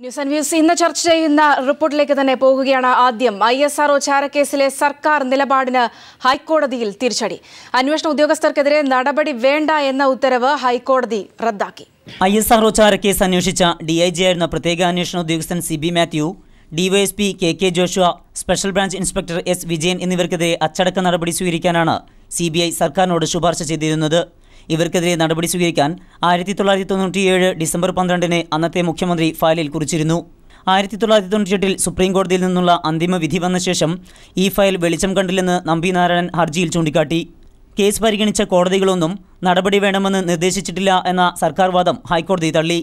News and views ഇന്ന് ചർച്ച ചെയ്യുന്ന റിപ്പോർട്ടിലേക്ക് തന്നെ പോകുകയാണ് ആദ്യം ഐ എസ് ആർഒ ചാരക്കേസിലെ സർക്കാർ നിലപാടിന് ഹൈക്കോടതിയിൽ തിരിച്ചടി. അന്വേഷണ ഉദ്യോഗസ്ഥർക്കെതിരെ നടപടി വേണ്ട എന്ന ഉത്തരവ് ഹൈക്കോടതി റദ്ദാക്കി. ഐ എസ് ആർഒ ചാരക്കേസ് അന്വേഷിച്ച ഡി ഐ ജി ആയിരുന്ന പ്രത്യേക അന്വേഷണ ഉദ്യോഗസ്ഥൻ C B Mathew DYSP K K Joshua special branch inspector S Vijayan എന്നിവർക്കെതിരെ അച്ചടക്ക നടപടി സ്വീകരിക്കാനാണ് സി ബി ഐ സർക്കാരിനോട് ശുപാർശ ചെയ്തിരുന്നത്. ഇവർക്കെതിരെ നടപടി സ്വീകരിക്കാൻ ആയിരത്തി തൊള്ളായിരത്തി തൊണ്ണൂറ്റിയേഴ് ഡിസംബർ പന്ത്രണ്ടിന് അന്നത്തെ മുഖ്യമന്ത്രി ഫയലിൽ കുറിച്ചിരുന്നു. ആയിരത്തി തൊള്ളായിരത്തി തൊണ്ണൂറ്റിയെട്ടിൽ സുപ്രീം കോടതിയിൽ നിന്നുള്ള അന്തിമ വിധി വന്ന ശേഷം ഈ ഫയൽ വെളിച്ചം കണ്ടില്ലെന്ന് നമ്പി നാരായണൻ ഹർജിയിൽ ചൂണ്ടിക്കാട്ടി. കേസ് പരിഗണിച്ച കോടതികളൊന്നും നടപടി വേണമെന്ന് നിർദ്ദേശിച്ചിട്ടില്ല എന്ന സർക്കാർ വാദം ഹൈക്കോടതി തള്ളി.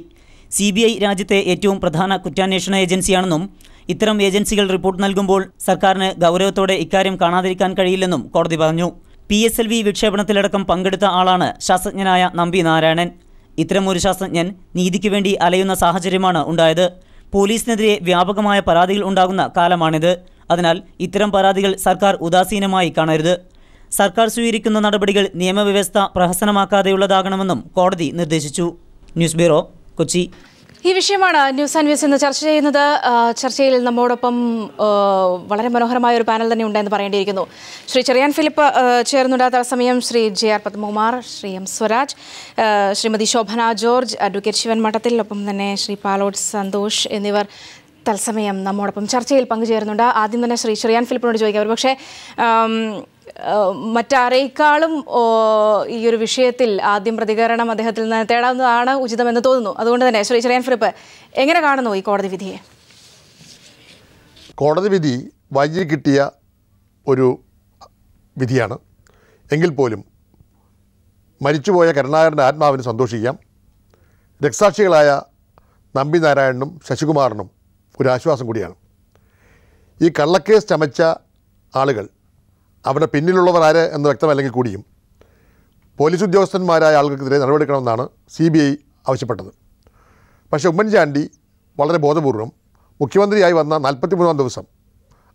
സി ബി ഐ രാജ്യത്തെ ഏറ്റവും പ്രധാന കുറ്റാന്വേഷണ ഏജൻസിയാണെന്നും ഇത്തരം ഏജൻസികൾ റിപ്പോർട്ട് നൽകുമ്പോൾ സർക്കാരിന് ഗൗരവത്തോടെ ഇക്കാര്യം കാണാതിരിക്കാൻ കഴിയില്ലെന്നും കോടതി പറഞ്ഞു. പി എസ് എൽ വി വിക്ഷേപണത്തിലടക്കം പങ്കെടുത്ത ആളാണ് ശാസ്ത്രജ്ഞനായ നമ്പി നാരായണൻ. ഇത്തരമൊരു ശാസ്ത്രജ്ഞൻ നീതിക്ക് വേണ്ടി അലയുന്ന സാഹചര്യമാണ് ഉണ്ടായത്. പോലീസിനെതിരെ വ്യാപകമായ പരാതികൾ ഉണ്ടാകുന്ന കാലമാണിത്. അതിനാൽ ഇത്തരം പരാതികൾ സർക്കാർ ഉദാസീനമായി കാണരുത്. സർക്കാർ സ്വീകരിക്കുന്ന നടപടികൾ നിയമവ്യവസ്ഥ പ്രഹസനമാക്കാതെയുള്ളതാകണമെന്നും കോടതി നിർദ്ദേശിച്ചു. News bureau Kochi. ഈ വിഷയമാണ് ന്യൂസ് ആൻഡ് വ്യൂസ് ഇന്ന് ചർച്ച ചെയ്യുന്നത്. ചർച്ചയിൽ നമ്മോടൊപ്പം വളരെ മനോഹരമായ ഒരു പാനൽ തന്നെ ഉണ്ടെന്ന് പറയേണ്ടിയിരിക്കുന്നു. ശ്രീ ചെറിയാൻ ഫിലിപ്പ് ചേർന്നുണ്ട്. തത്സമയം Shri J R Padmakumar Shri M Swaraj Shrimati Shobhana George advocate Shivan Madathil ഒപ്പം തന്നെ ശ്രീ പാലോട് സന്തോഷ് എന്നിവർ തത്സമയം നമ്മോടൊപ്പം ചർച്ചയിൽ പങ്കുചേരുന്നുണ്ട്. ആദ്യം തന്നെ ശ്രീ ചെറിയാൻ ഫിലിപ്പിനോട് ചോദിക്കാം. ഒരു പക്ഷേ മറ്റാരേക്കാളും ഈ ഒരു വിഷയത്തിൽ ആദ്യം പ്രതികരണം അദ്ദേഹത്തിൽ നിന്ന് തേടാവുന്നതാണ് ഉചിതമെന്ന് തോന്നുന്നു. അതുകൊണ്ട് തന്നെ ശ്രീ ചെറിയാൻ ഫ്രിപ്പ് എങ്ങനെ കാണുന്നു ഈ കോടതി വിധിയെ? കോടതി വിധി വൈകി കിട്ടിയ ഒരു വിധിയാണ്. എങ്കിൽ പോലും മരിച്ചുപോയ കരുണാകരന്റെ ആത്മാവിന് സന്തോഷിക്കാം. രക്സാക്ഷികളായ നമ്പി നാരായണനും ശശികുമാറിനും ഒരു ആശ്വാസം കൂടിയാണ്. ഈ കള്ളക്കേസ് ചമച്ച ആളുകൾ അവിടെ പിന്നിലുള്ളവർ ആര് എന്ന് വ്യക്തമല്ലെങ്കിൽ കൂടിയും പോലീസ് ഉദ്യോഗസ്ഥന്മാരായ ആളുകൾക്കെതിരെ നടപടിയെടുക്കണമെന്നാണ് സി ബി ഐ ആവശ്യപ്പെട്ടത്. പക്ഷേ ഉമ്മൻചാണ്ടി വളരെ ബോധപൂർവം മുഖ്യമന്ത്രിയായി വന്ന നാൽപ്പത്തി മൂന്നാം ദിവസം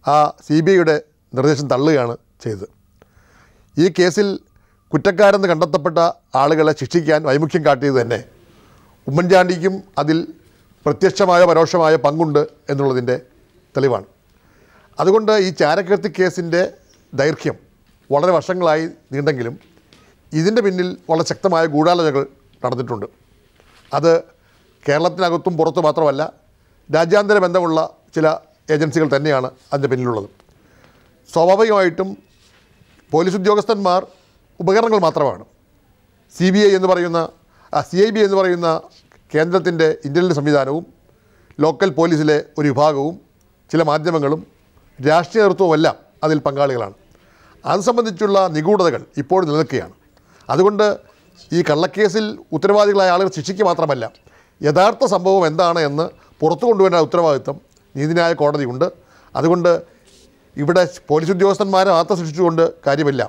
ആ സി ബി ഐയുടെ നിർദ്ദേശം തള്ളുകയാണ് ചെയ്തത്. ഈ കേസിൽ കുറ്റക്കാരെന്ന് കണ്ടെത്തപ്പെട്ട ആളുകളെ ശിക്ഷിക്കാൻ വൈമുഖ്യം കാട്ടിയത് തന്നെ ഉമ്മൻചാണ്ടിക്കും അതിൽ പ്രത്യക്ഷമായ പരോക്ഷമായ പങ്കുണ്ട് എന്നുള്ളതിന്റെ തെളിവാണ്. അതുകൊണ്ട് ഈ ചാരക്കീർത്തി കേസിന്റെ ദൈർഘ്യം വളരെ വർഷങ്ങളായി നീണ്ടെങ്കിലും ഇതിന്റെ പിന്നിൽ വളരെ ശക്തമായ ഗൂഢാലോചനകൾ നടന്നിട്ടുണ്ട്. അത് കേരളത്തിനകത്തും പുറത്തു മാത്രമല്ല രാജ്യാന്തര ബന്ധമുള്ള ചില ഏജൻസികൾ തന്നെയാണ് അതിന്റെ പിന്നിലുള്ളത്. സ്വാഭാവികമായിട്ടും പോലീസ് ഉദ്യോഗസ്ഥന്മാർ ഉപകരണങ്ങൾ മാത്രമാണ്. സി ബി ഐ എന്ന് പറയുന്ന സി ഐ ബി എന്ന് പറയുന്ന കേന്ദ്രത്തിന്റെ ഇന്റലിജൻസ് സംവിധാനവും ലോക്കൽ പോലീസിലെ ഒരു വിഭാഗവും ചില മാധ്യമങ്ങളും രാഷ്ട്രീയ നേതൃത്വവുമെല്ലാം അതിൽ പങ്കാളികളാണ്. അത് സംബന്ധിച്ചുള്ള നിഗൂഢതകൾ ഇപ്പോഴും നിലനിൽക്കുകയാണ്. അതുകൊണ്ട് ഈ കള്ളക്കേസിൽ ഉത്തരവാദികളായ ആളുകൾ ശിക്ഷയ്ക്ക് മാത്രമല്ല യഥാർത്ഥ സംഭവം എന്താണ് എന്ന് പുറത്തു കൊണ്ടുവരേണ്ട ഉത്തരവാദിത്വം നീതിന്യായ കോടതിയുണ്ട് അതുകൊണ്ട് ഇവിടെ പോലീസ് ഉദ്യോഗസ്ഥന്മാരെ മാത്രം സൃഷ്ടിച്ചുകൊണ്ട് കാര്യമില്ല.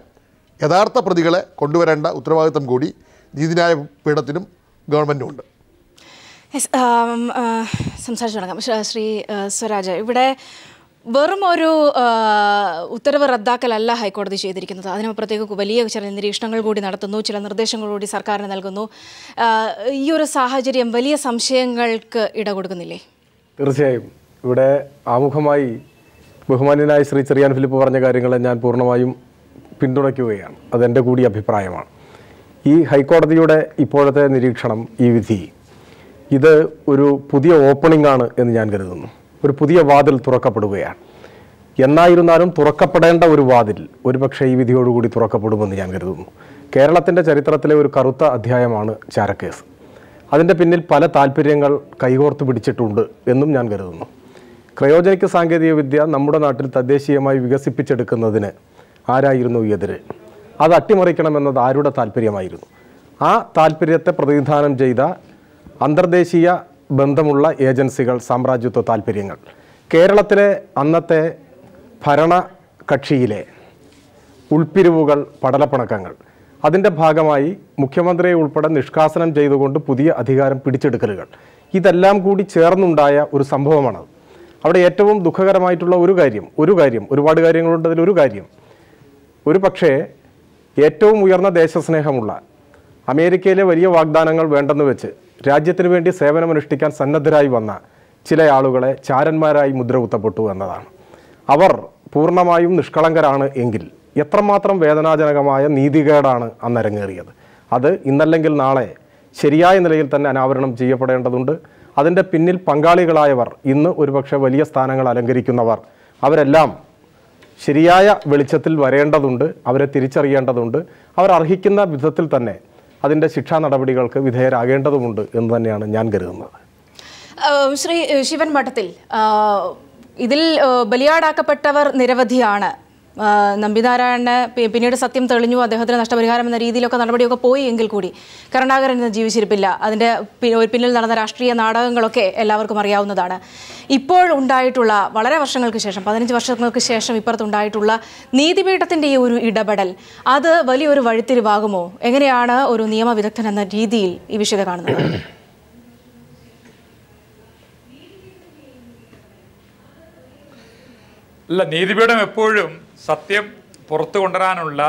യഥാർത്ഥ പ്രതികളെ കൊണ്ടുവരേണ്ട ഉത്തരവാദിത്വം കൂടി നീതിന്യായ പീഠത്തിനും ഗവൺമെന്റുമുണ്ട് ഉണ്ട്. ആം, സംസാരിച്ചു തുടങ്ങാം. ശ്രീ സ്വരാജ് ഇവിടെ വെറും ഒരു ഉത്തരവ് റദ്ദാക്കലല്ല ഹൈക്കോടതി ചെയ്തിരിക്കുന്നത്. അതിനപ്പുറത്തേക്ക് വലിയ ചില നിരീക്ഷണങ്ങൾ കൂടി നടത്തുന്നു. ചില നിർദ്ദേശങ്ങൾ കൂടി സർക്കാരിന് നൽകുന്നു. ഈ ഒരു സാഹചര്യം വലിയ സംശയങ്ങൾക്ക് ഇട കൊടുക്കുന്നില്ലേ? തീർച്ചയായും. ഇവിടെ ആമുഖമായി ബഹുമാന്യനായ ശ്രീ ചെറിയാൻ ഫിലിപ്പ് പറഞ്ഞ കാര്യങ്ങളെ ഞാൻ പൂർണമായും പിന്തുണയ്ക്കുകയാണ്. അതെന്റെ കൂടി അഭിപ്രായമാണ്. ഈ ഹൈക്കോടതിയുടെ ഇപ്പോഴത്തെ നിരീക്ഷണം ഈ വിധി ഇത് ഒരു പുതിയ ഓപ്പണിംഗ് ആണ് എന്ന് ഞാൻ കരുതുന്നു. ഒരു പുതിയ വാതിൽ തുറക്കപ്പെടുകയാണ്. എന്നായിരുന്നാലും തുറക്കപ്പെടേണ്ട ഒരു വാതിൽ ഒരുപക്ഷെ ഈ വിധിയോടുകൂടി തുറക്കപ്പെടുമെന്ന് ഞാൻ കരുതുന്നു. കേരളത്തിന്റെ ചരിത്രത്തിലെ ഒരു കറുത്ത അധ്യായമാണ് ചാരക്കേസ്. അതിന്റെ പിന്നിൽ പല താല്പര്യങ്ങൾ കൈകോർത്ത് പിടിച്ചിട്ടുണ്ട് എന്നും ഞാൻ കരുതുന്നു. ക്രയോജനിക് സാങ്കേതികവിദ്യ നമ്മുടെ നാട്ടിൽ തദ്ദേശീയമായി വികസിപ്പിച്ചെടുക്കുന്നതിന് ആരായിരുന്നു എതിര്? അത് അട്ടിമറിക്കണമെന്നത് ആരുടെ താല്പര്യമായിരുന്നു ആ താല്പര്യത്തെ പ്രതിനിധാനം ചെയ്ത അന്തർദേശീയ ബന്ധമുള്ള ഏജൻസികൾ സാമ്രാജ്യത്വ താല്പര്യങ്ങൾ കേരളത്തിലെ അന്നത്തെ ഭരണ കക്ഷിയിലെ ഉൾപ്പിരിവുകൾ പടലപ്പിണക്കങ്ങൾ. അതിന്റെ ഭാഗമായി മുഖ്യമന്ത്രിയെ ഉൾപ്പെടെ നിഷ്കാസനം ചെയ്തുകൊണ്ട് പുതിയ അധികാരം പിടിച്ചെടുക്കലുകൾ. ഇതെല്ലാം കൂടി ചേർന്നുണ്ടായ ഒരു സംഭവമാണ് അവിടെ ഏറ്റവും ദുഃഖകരമായിട്ടുള്ള ഒരു കാര്യം ഒരു കാര്യം ഒരുപാട് കാര്യങ്ങളുണ്ട് ഒരു കാര്യം. ഒരു പക്ഷേ ഏറ്റവും ഉയർന്ന ദേശസ്നേഹമുള്ള അമേരിക്കയിലെ വലിയ വാഗ്ദാനങ്ങൾ വേണ്ടെന്ന് വെച്ച് രാജ്യത്തിന് വേണ്ടി സേവനമനുഷ്ഠിക്കാൻ സന്നദ്ധരായി വന്ന ചില ആളുകളെ ചാരന്മാരായി മുദ്ര കുത്തപ്പെട്ടു എന്നതാണ്. അവർ പൂർണമായും നിഷ്കളങ്കരാണ് എങ്കിൽ എത്രമാത്രം വേദനാജനകമായ നീതികേടാണ് അന്ന് അരങ്ങേറിയത് അത് ഇന്നല്ലെങ്കിൽ നാളെ ശരിയായ നിലയിൽ തന്നെ അനാവരണം ചെയ്യപ്പെടേണ്ടതുണ്ട്. അതിന്റെ പിന്നിൽ പങ്കാളികളായവർ ഇന്ന് ഒരുപക്ഷെ വലിയ സ്ഥാനങ്ങൾ അലങ്കരിക്കുന്നവർ. അവരെല്ലാം ശരിയായ വെളിച്ചത്തിൽ വരേണ്ടതുണ്ട് അവരെ തിരിച്ചറിയേണ്ടതുണ്ട്. അവർ അർഹിക്കുന്ന വിധത്തിൽ തന്നെ അതിന്റെ ശിക്ഷാ നടപടികൾക്ക് വിധേയരാകേണ്ടതുമുണ്ട് എന്ന് തന്നെയാണ് ഞാൻ കരുതുന്നത്. ശ്രീ ശിവൻ മഠത്തിൽ ഇതിൽ ബലിയാടാക്കപ്പെട്ടവർ നിരവധിയാണ്. നമ്പിനാരായണന് പിന്നീട് സത്യം തെളിഞ്ഞു അദ്ദേഹത്തിന് നഷ്ടപരിഹാരം എന്ന രീതിയിലൊക്കെ നടപടിയൊക്കെ പോയി എങ്കിൽ കൂടി കരുണാകരൻ ഇന്ന് ജീവിച്ചിരിപ്പില്ല. അതിന്റെ പിന്നിൽ നടന്ന രാഷ്ട്രീയ നാടകങ്ങളൊക്കെ എല്ലാവർക്കും അറിയാവുന്നതാണ്. ഇപ്പോൾ ഉണ്ടായിട്ടുള്ള വളരെ വർഷങ്ങൾക്ക് ശേഷം പതിനഞ്ച് വർഷങ്ങൾക്ക് ശേഷം ഇപ്പുറത്തുണ്ടായിട്ടുള്ള നീതിപീഠത്തിന്റെ ഈ ഒരു ഇടപെടൽ അത് വലിയൊരു വഴിത്തിരിവാകുമോ? എങ്ങനെയാണ് ഒരു നിയമവിദഗ്ധൻ എന്ന രീതിയിൽ ഈ വിഷയത കാണുന്നത്? അല്ല നീതിപീഠം എപ്പോഴും സത്യം പുറത്തു കൊണ്ടുവരാനുള്ള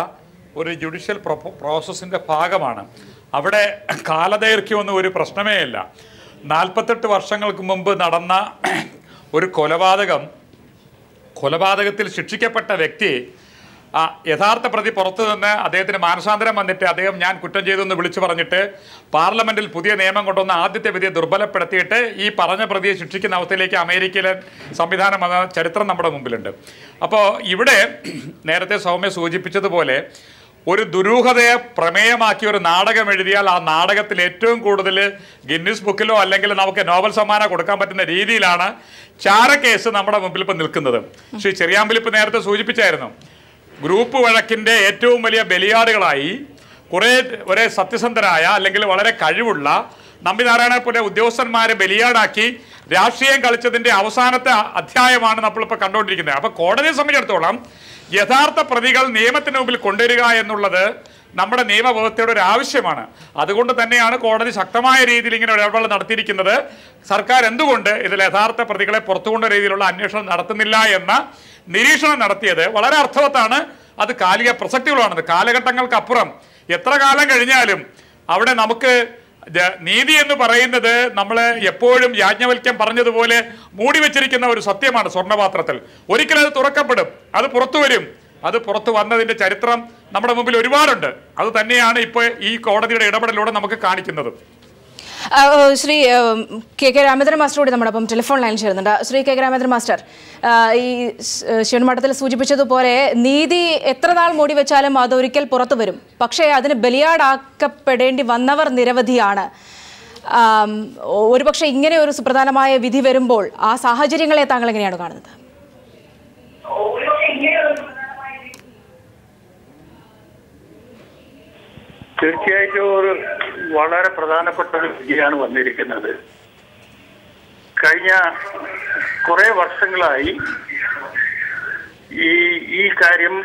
ഒരു ജുഡീഷ്യൽ പ്രോസസ്സിന്റെ ഭാഗമാണ്. അവിടെ കാലദൈർഘ്യമൊന്നും ഒരു പ്രശ്നമേ അല്ല നാൽപ്പത്തെട്ട് വർഷങ്ങൾക്ക് മുമ്പ് നടന്ന ഒരു കൊലപാതകം കൊലപാതകത്തിൽ ശിക്ഷിക്കപ്പെട്ട വ്യക്തി ആ യഥാർത്ഥ പ്രതി പുറത്തു നിന്ന് അദ്ദേഹത്തിന് മാനസാന്തരം വന്നിട്ട് അദ്ദേഹം ഞാൻ കുറ്റം ചെയ്തു എന്ന് വിളിച്ചു പറഞ്ഞിട്ട് പാർലമെന്റിൽ പുതിയ നിയമം കൊണ്ടുവന്ന ആദ്യത്തെ വിധിയെ ദുർബലപ്പെടുത്തിയിട്ട് ഈ പറഞ്ഞ പ്രതിയെ ശിക്ഷിക്കുന്ന അവസ്ഥയിലേക്ക് അമേരിക്കയിലെ സംവിധാനം വന്ന ചരിത്രം നമ്മുടെ മുമ്പിലുണ്ട്. അപ്പോൾ ഇവിടെ നേരത്തെ സൗമ്യ സൂചിപ്പിച്ചതുപോലെ ഒരു ദുരൂഹതയെ പ്രമേയമാക്കി ഒരു നാടകം എഴുതിയാൽ ആ നാടകത്തിൽ ഏറ്റവും കൂടുതൽ ഗിന്നീസ് ബുക്കിലോ അല്ലെങ്കിൽ നമുക്ക് നോബൽ സമ്മാനം കൊടുക്കാൻ പറ്റുന്ന രീതിയിലാണ് ചാരക്കേസ് നമ്മുടെ മുമ്പിൽ ഇപ്പം നിൽക്കുന്നത്. ശ്രീ ചെറിയാമ്പലിപ്പ് നേരത്തെ സൂചിപ്പിച്ചായിരുന്നു. ഗ്രൂപ്പ് വഴക്കിന്റെ ഏറ്റവും വലിയ ബലിയാടുകളായി കുറേ ഒരേ സത്യസന്ധരായ അല്ലെങ്കിൽ വളരെ കഴിവുള്ള നമ്പിനാരായണ പോലെ ഉദ്യോഗസ്ഥന്മാരെ ബലിയാടാക്കി രാഷ്ട്രീയം കളിച്ചതിന്റെ അവസാനത്തെ അധ്യായമാണ് നമ്മളിപ്പോൾ കണ്ടുകൊണ്ടിരിക്കുന്നത്. അപ്പോൾ കോടതിയെ സംബന്ധിച്ചിടത്തോളം യഥാർത്ഥ പ്രതികൾ നിയമത്തിന് മുമ്പിൽ കൊണ്ടുവരിക എന്നുള്ളത് നമ്മുടെ നിയമവ്യവസ്ഥയുടെ ഒരു ആവശ്യമാണ്. അതുകൊണ്ട് തന്നെയാണ് കോടതി ശക്തമായ രീതിയിൽ ഇങ്ങനെ ഇടപെടൽ നടത്തിയിരിക്കുന്നത്. സർക്കാർ എന്തുകൊണ്ട് ഇതിൽ യഥാർത്ഥ പ്രതികളെ പുറത്തുകൊണ്ട രീതിയിലുള്ള അന്വേഷണം നടത്തുന്നില്ല എന്ന നിരീക്ഷണം നടത്തിയത് വളരെ അർത്ഥവത്താണ്. അത് കാലിക കാലഘട്ടങ്ങൾക്ക് കാലഘട്ടങ്ങൾക്കപ്പുറം എത്ര കാലം കഴിഞ്ഞാലും അവിടെ നമുക്ക് നീതി എന്ന് പറയുന്നത് നമ്മൾ എപ്പോഴും യാജ്ഞവൽക്യം പറഞ്ഞതുപോലെ മൂടി വെച്ചിരിക്കുന്ന ഒരു സത്യമാണ് സ്വർണപാത്രത്തിൽ. ഒരിക്കലും അത് തുറക്കപ്പെടും. അത് പുറത്തു വരും. അത് പുറത്തു വന്നതിന്റെ ചരിത്രം നമ്മുടെ മുമ്പിൽ ഒരുപാടുണ്ട്. അത് തന്നെയാണ് ഇപ്പോൾ ഈ കോടതിയുടെ ഇടപെടലിലൂടെ നമുക്ക് കാണിക്കുന്നത്. Shri K K Ramendran master കൂടി നമ്മുടെ ടെലിഫോൺ ലൈനിൽ ചേരുന്നുണ്ട്. Shri K K Ramendran master ഈ ശിവൻമഠത്തിൽ സൂചിപ്പിച്ചതുപോലെ നീതി എത്ര നാൾ മൂടി വെച്ചാലും അതൊരിക്കൽ പുറത്തു വരും. പക്ഷേ അതിന് ബലിയാടാക്കപ്പെടേണ്ടി വന്നവർ നിരവധിയാണ്. ഒരുപക്ഷെ ഇങ്ങനെ ഒരു സുപ്രധാനമായ വിധി വരുമ്പോൾ ആ സാഹചര്യങ്ങളെ താങ്കൾ എങ്ങനെയാണ് കാണുന്നത്? തീർച്ചയായിട്ടും ഒരു വളരെ പ്രധാനപ്പെട്ട ഒരു വിധിയാണ് വന്നിരിക്കുന്നത്. കഴിഞ്ഞ കുറെ വർഷങ്ങളായി ഈ ഈ കാര്യം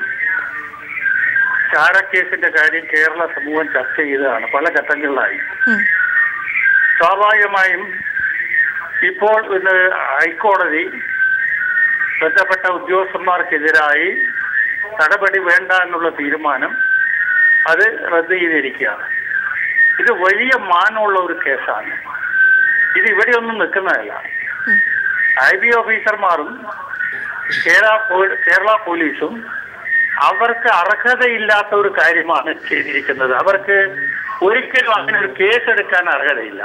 ചാരക്കേസിന്റെ കാര്യം കേരള സമൂഹം ചർച്ച ചെയ്തതാണ് പല ഘട്ടങ്ങളിലായി. സ്വാഭാവികമായും ഇപ്പോൾ ഇന്ന് ഹൈക്കോടതി ബന്ധപ്പെട്ട ഉദ്യോഗസ്ഥന്മാർക്കെതിരായി നടപടി വേണ്ട എന്നുള്ള തീരുമാനം അത് റദ്ദ് ചെയ്തിരിക്കുകയാണ്. ഇത് വലിയ മാനമുള്ള ഒരു കേസാണ്. ഇത് ഇവിടെയൊന്നും നിൽക്കുന്നതല്ല. ഐ ബി ഓഫീസർമാരും കേരള കേരള പോലീസും അവർക്ക് അർഹതയില്ലാത്ത ഒരു കാര്യമാണ് ചെയ്തിരിക്കുന്നത്. അവർക്ക് ഒരിക്കലും അങ്ങനെ ഒരു കേസ് എടുക്കാൻ അർഹതയില്ല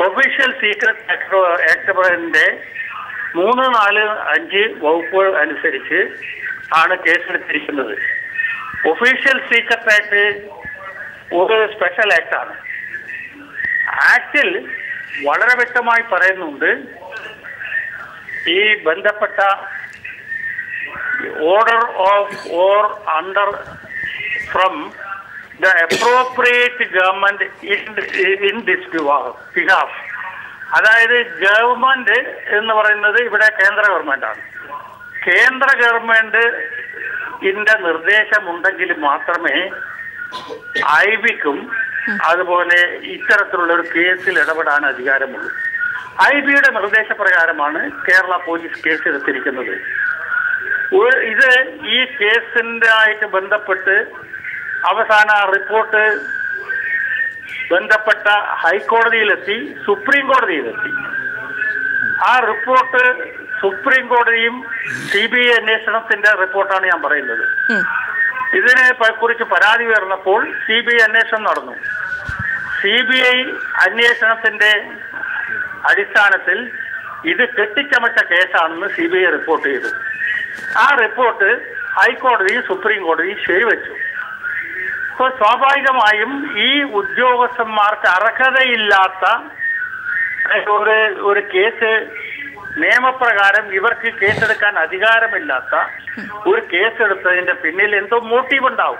ഒഫീഷ്യൽ സീക്രട്ട് ആക്ടറിന്റെ മൂന്ന് നാല് അഞ്ച് വകുപ്പുകൾ അനുസരിച്ച് ആണ് കേസെടുത്തിരിക്കുന്നത്. ഒഫീഷ്യൽ സീക്രട്ട് ആക്ട് ഒരു സ്പെഷ്യൽ ആക്ട് ആണ്. ആക്ടിൽ വളരെ വ്യക്തമായി പറയുന്നുണ്ട് ഈ ബന്ധപ്പെട്ട order of or under from the appropriate government in this behalf അതായത് ഗവൺമെന്റ് എന്ന് പറയുന്നത് ഇവിടെ കേന്ദ്ര ഗവൺമെന്റ് ആണ് കേന്ദ്ര ഗവൺമെന്റ് ഇതിന്റെ നിർദ്ദേശമുണ്ടെങ്കിൽ മാത്രമേ ഐ ബിക്കും അതുപോലെ ഇത്തരത്തിലുള്ള ഒരു കേസിൽ ഇടപെടാൻ അധികാരമുള്ളൂ. ഐ ബിയുടെ നിർദ്ദേശപ്രകാരമാണ് കേരള പോലീസ് കേസ് എടുത്തിരിക്കുന്നത് ഇത് ഈ കേസിന്റെ ആയിട്ട് ബന്ധപ്പെട്ട് അവസാന റിപ്പോർട്ട് ബന്ധപ്പെട്ട ഹൈക്കോടതിയിലെത്തി സുപ്രീം കോടതിയിലെത്തി. ആ റിപ്പോർട്ട് സുപ്രീം കോടതിയും സി ബി ഐ അന്വേഷണത്തിന്റെ റിപ്പോർട്ടാണ് ഞാൻ പറയുന്നത്. ഇതിനെ കുറിച്ച് പരാതി ഉയർന്നപ്പോൾ സി ബി ഐ അന്വേഷണം നടന്നു. സി ബി ഐ അന്വേഷണത്തിന്റെ അടിസ്ഥാനത്തിൽ ഇത് കെട്ടിച്ചമച്ച കേസാണെന്ന് സി ബി ഐ റിപ്പോർട്ട് ചെയ്തു. ആ റിപ്പോർട്ട് ഹൈക്കോടതിയും സുപ്രീം കോടതിയും ശരിവെച്ചു. അപ്പോൾ സ്വാഭാവികമായും ഈ ഉദ്യോഗസ്ഥന്മാർക്ക് അർഹതയില്ലാത്ത ഒരു ഒരു കേസ് നിയമപ്രകാരം ഇവർക്ക് കേസെടുക്കാൻ അധികാരമില്ലാത്ത ഒരു കേസെടുത്തതിന്റെ പിന്നിൽ എന്തോ മോട്ടീവ് ഉണ്ടാവും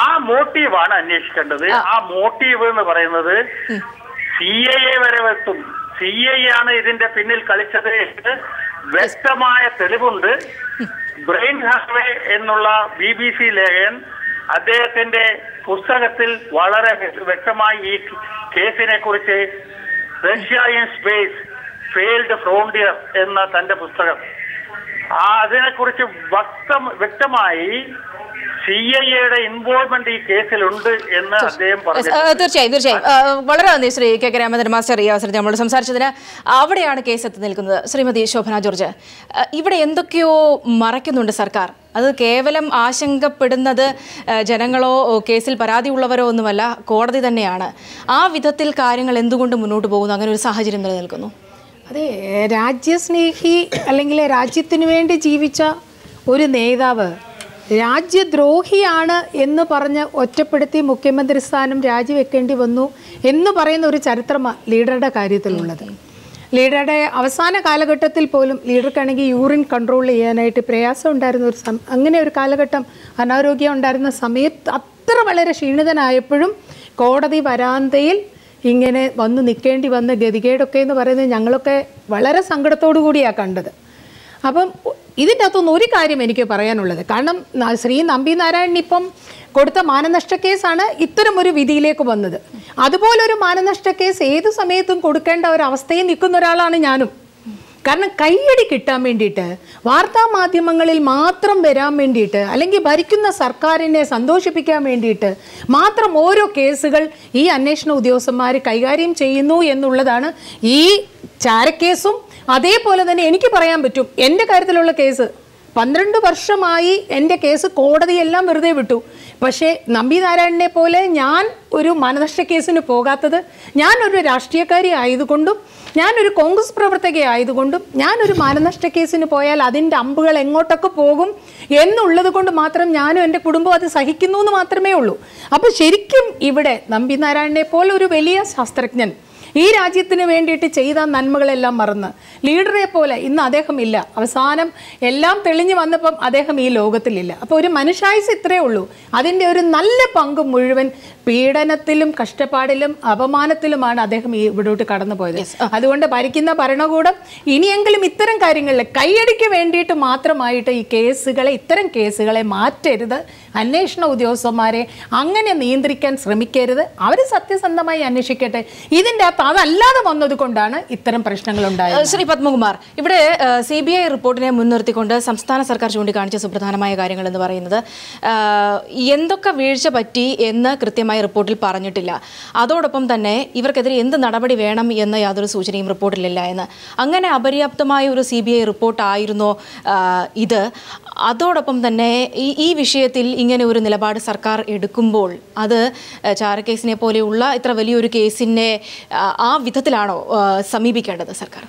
ആ മോട്ടീവാണ് അന്വേഷിക്കേണ്ടത്. ആ. മോട്ടീവ് എന്ന് പറയുന്നത് സി ഐ എ വരെ എത്തും. സി ഐ ആണ് ഇതിന്റെ പിന്നിൽ കളിച്ചത് വ്യക്തമായ തെളിവുണ്ട്. ബ്രെയിൻ ഹാർവേ എന്നുള്ള ബി ബി സി ലേഖൻ അദ്ദേഹത്തിന്റെ പുസ്തകത്തിൽ വളരെ വ്യക്തമായി ഈ കേസിനെ കുറിച്ച് Russia in space failed frontier എന്ന തന്റെ പുസ്തകം. ആ അതിനെക്കുറിച്ച് വ്യക്തം വ്യക്തമായി സി ഐ എയുടെ ഇൻവോൾവ്മെന്റ് ഈ കേസിലുണ്ട് എന്ന് അദ്ദേഹം പറഞ്ഞു തീർച്ചയായും തീർച്ചയായും. വളരെ നന്ദി Shri K K Ramachandran. Master ഈ അവസരത്തിൽ നമ്മൾ സംസാരിച്ചതിന് അവിടെയാണ് കേസ് എത്തി നിൽക്കുന്നത്. ശ്രീമതി ശോഭന ജോർജ് ഇവിടെ എന്തൊക്കെയോ മറയ്ക്കുന്നുണ്ട് സർക്കാർ. അത് കേവലം ആശങ്കപ്പെടുന്നത് ജനങ്ങളോ കേസിൽ പരാതി ഉള്ളവരോ ഒന്നുമല്ല കോടതി തന്നെയാണ്. ആ വിധത്തിൽ കാര്യങ്ങൾ എന്തുകൊണ്ട് മുന്നോട്ട് പോകുന്നു? അങ്ങനെ ഒരു സാഹചര്യം നിലനിൽക്കുന്നു. അതെ രാജ്യസ്നേഹി അല്ലെങ്കിൽ രാജ്യത്തിന് വേണ്ടി ജീവിച്ച ഒരു നേതാവ് രാജ്യദ്രോഹിയാണ് എന്ന് പറഞ്ഞ് ഒറ്റപ്പെടുത്തി മുഖ്യമന്ത്രി സ്ഥാനം രാജിവെക്കേണ്ടി വന്നു എന്ന് പറയുന്ന ഒരു ചരിത്രമാണ് ലീഡറുടെ കാര്യത്തിലുള്ളത്. ലീഡറുടെ അവസാന കാലഘട്ടത്തിൽ പോലും ലീഡർക്കാണെങ്കിൽ യൂറിൻ കൺട്രോൾ ചെയ്യാനായിട്ട് പ്രയാസം ഉണ്ടായിരുന്ന ഒരു അങ്ങനെ ഒരു കാലഘട്ടം അനാരോഗ്യം ഉണ്ടായിരുന്ന സമയത്ത് അത്ര വളരെ ക്ഷീണിതനായപ്പോഴും കോടതി വരാന്തയിൽ ഇങ്ങനെ വന്ന് നിൽക്കേണ്ടി വന്ന ഗതികേടൊക്കെ എന്ന് പറയുന്നത് ഞങ്ങളൊക്കെ വളരെ സങ്കടത്തോടു കൂടിയാണ് കണ്ടത്. അപ്പം ഇതിന്റെ അകത്തുനിന്ന് ഒരു കാര്യം എനിക്ക് പറയാനുള്ളത്. കാരണം ശ്രീ നമ്പി നാരായണൻ ഇപ്പം കൊടുത്ത മാനനഷ്ട കേസാണ് ഇത്തരം ഒരു വിധിയിലേക്ക് വന്നത്. അതുപോലൊരു മാനനഷ്ട കേസ് ഏത് സമയത്തും കൊടുക്കേണ്ട ഒരു അവസ്ഥയിൽ നിൽക്കുന്ന ഒരാളാണ് ഞാനും. കാരണം കയ്യടി കിട്ടാൻ വേണ്ടിയിട്ട് വാർത്താ മാധ്യമങ്ങളിൽ മാത്രം വരാൻ വേണ്ടിയിട്ട് അല്ലെങ്കിൽ ഭരിക്കുന്ന സർക്കാരിനെ സന്തോഷിപ്പിക്കാൻ വേണ്ടിയിട്ട് മാത്രം ഓരോ കേസുകൾ ഈ അന്വേഷണ ഉദ്യോഗസ്ഥന്മാർ കൈകാര്യം ചെയ്യുന്നു എന്നുള്ളതാണ് ഈ ചാരക്കേസും. അതേപോലെ തന്നെ എനിക്ക് പറയാൻ പറ്റും എന്റെ കാര്യത്തിലുള്ള കേസ് പന്ത്രണ്ട് വർഷമായി എന്റെ കേസ് കോടതിയെല്ലാം വെറുതെ വിട്ടു. പക്ഷേ നമ്പി നാരായണനെ പോലെ ഞാൻ ഒരു മാനനഷ്ട കേസിന് പോകാത്തത് ഒരു രാഷ്ട്രീയക്കാരി ആയതുകൊണ്ടും ഞാനൊരു കോൺഗ്രസ് പ്രവർത്തക ആയതുകൊണ്ടും ഞാനൊരു മാനനഷ്ട കേസിന് പോയാൽ അതിന്റെ അമ്പുകൾ എങ്ങോട്ടൊക്കെ പോകും എന്നുള്ളത് കൊണ്ട് മാത്രം ഞാനും എന്റെ കുടുംബം അത് സഹിക്കുന്നു എന്ന് മാത്രമേ ഉള്ളൂ. അപ്പോൾ ശരിക്കും ഇവിടെ നമ്പി നാരായണനെ പോലെ ഒരു വലിയ ശാസ്ത്രജ്ഞൻ ഈ രാജ്യത്തിന് വേണ്ടിയിട്ട് ചെയ്ത നന്മകളെല്ലാം മറന്ന് ലീഡറെ പോലെ ഇന്ന് അദ്ദേഹം ഇല്ല. അവസാനം എല്ലാം തെളിഞ്ഞു വന്നപ്പം അദ്ദേഹം ഈ ലോകത്തിലില്ല. അപ്പോൾ ഒരു മനുഷ്യായുസ് ഇത്രയേ ഉള്ളൂ. അതിന്റെ ഒരു നല്ല പങ്ക് മുഴുവൻ പീഡനത്തിലും കഷ്ടപ്പാടിലും അപമാനത്തിലുമാണ് അദ്ദേഹം ഈ ഇവിടോട്ട് കടന്നു പോയത് അതുകൊണ്ട് ഭരിക്കുന്ന ഭരണകൂടം ഇനിയെങ്കിലും ഇത്തരം കാര്യങ്ങളിൽ കൈയടിക്ക് വേണ്ടിയിട്ട് മാത്രമായിട്ട് ഈ കേസുകളെ ഇത്തരം കേസുകളെ മാറ്റരുത്. അന്വേഷണ ഉദ്യോഗസ്ഥന്മാരെ അങ്ങനെ നിയന്ത്രിക്കാൻ ശ്രമിക്കരുത്. അവർ സത്യസന്ധമായി അന്വേഷിക്കട്ടെ. ഇതിന്റെ അകത്ത് അതല്ലാതെ വന്നത് കൊണ്ടാണ് ഇത്തരം പ്രശ്നങ്ങൾ ഉണ്ടായത് ശ്രീ പത്മകുമാർ ഇവിടെ സി ബി ഐ റിപ്പോർട്ടിനെ മുൻനിർത്തിക്കൊണ്ട് സംസ്ഥാന സർക്കാർ ചൂണ്ടിക്കാണിച്ച സുപ്രധാനമായ കാര്യങ്ങൾ എന്ന് പറയുന്നത് എന്തൊക്കെ വീഴ്ച പറ്റി എന്ന് കൃത്യമായി റിപ്പോർട്ടിൽ പറഞ്ഞിട്ടില്ല. അതോടൊപ്പം തന്നെ ഇവർക്കെതിരെ എന്ത് നടപടി വേണം എന്ന യാതൊരു സൂചനയും റിപ്പോർട്ടിലില്ല എന്ന്. അങ്ങനെ അപര്യാപ്തമായ ഒരു സി ബി ഐ റിപ്പോർട്ടായിരുന്നോ ഇത്? അതോടൊപ്പം തന്നെ ഈ ഈ വിഷയത്തിൽ ഇങ്ങനെ ഒരു നിലപാട് സർക്കാർ എടുക്കുമ്പോൾ അത് ചാര ചാരക്കേസിനെ പോലെയുള്ള ഇത്ര വലിയൊരു കേസിനെ ആ വിധത്തിലാണോ സമീപിക്കേണ്ടത് സർക്കാർ?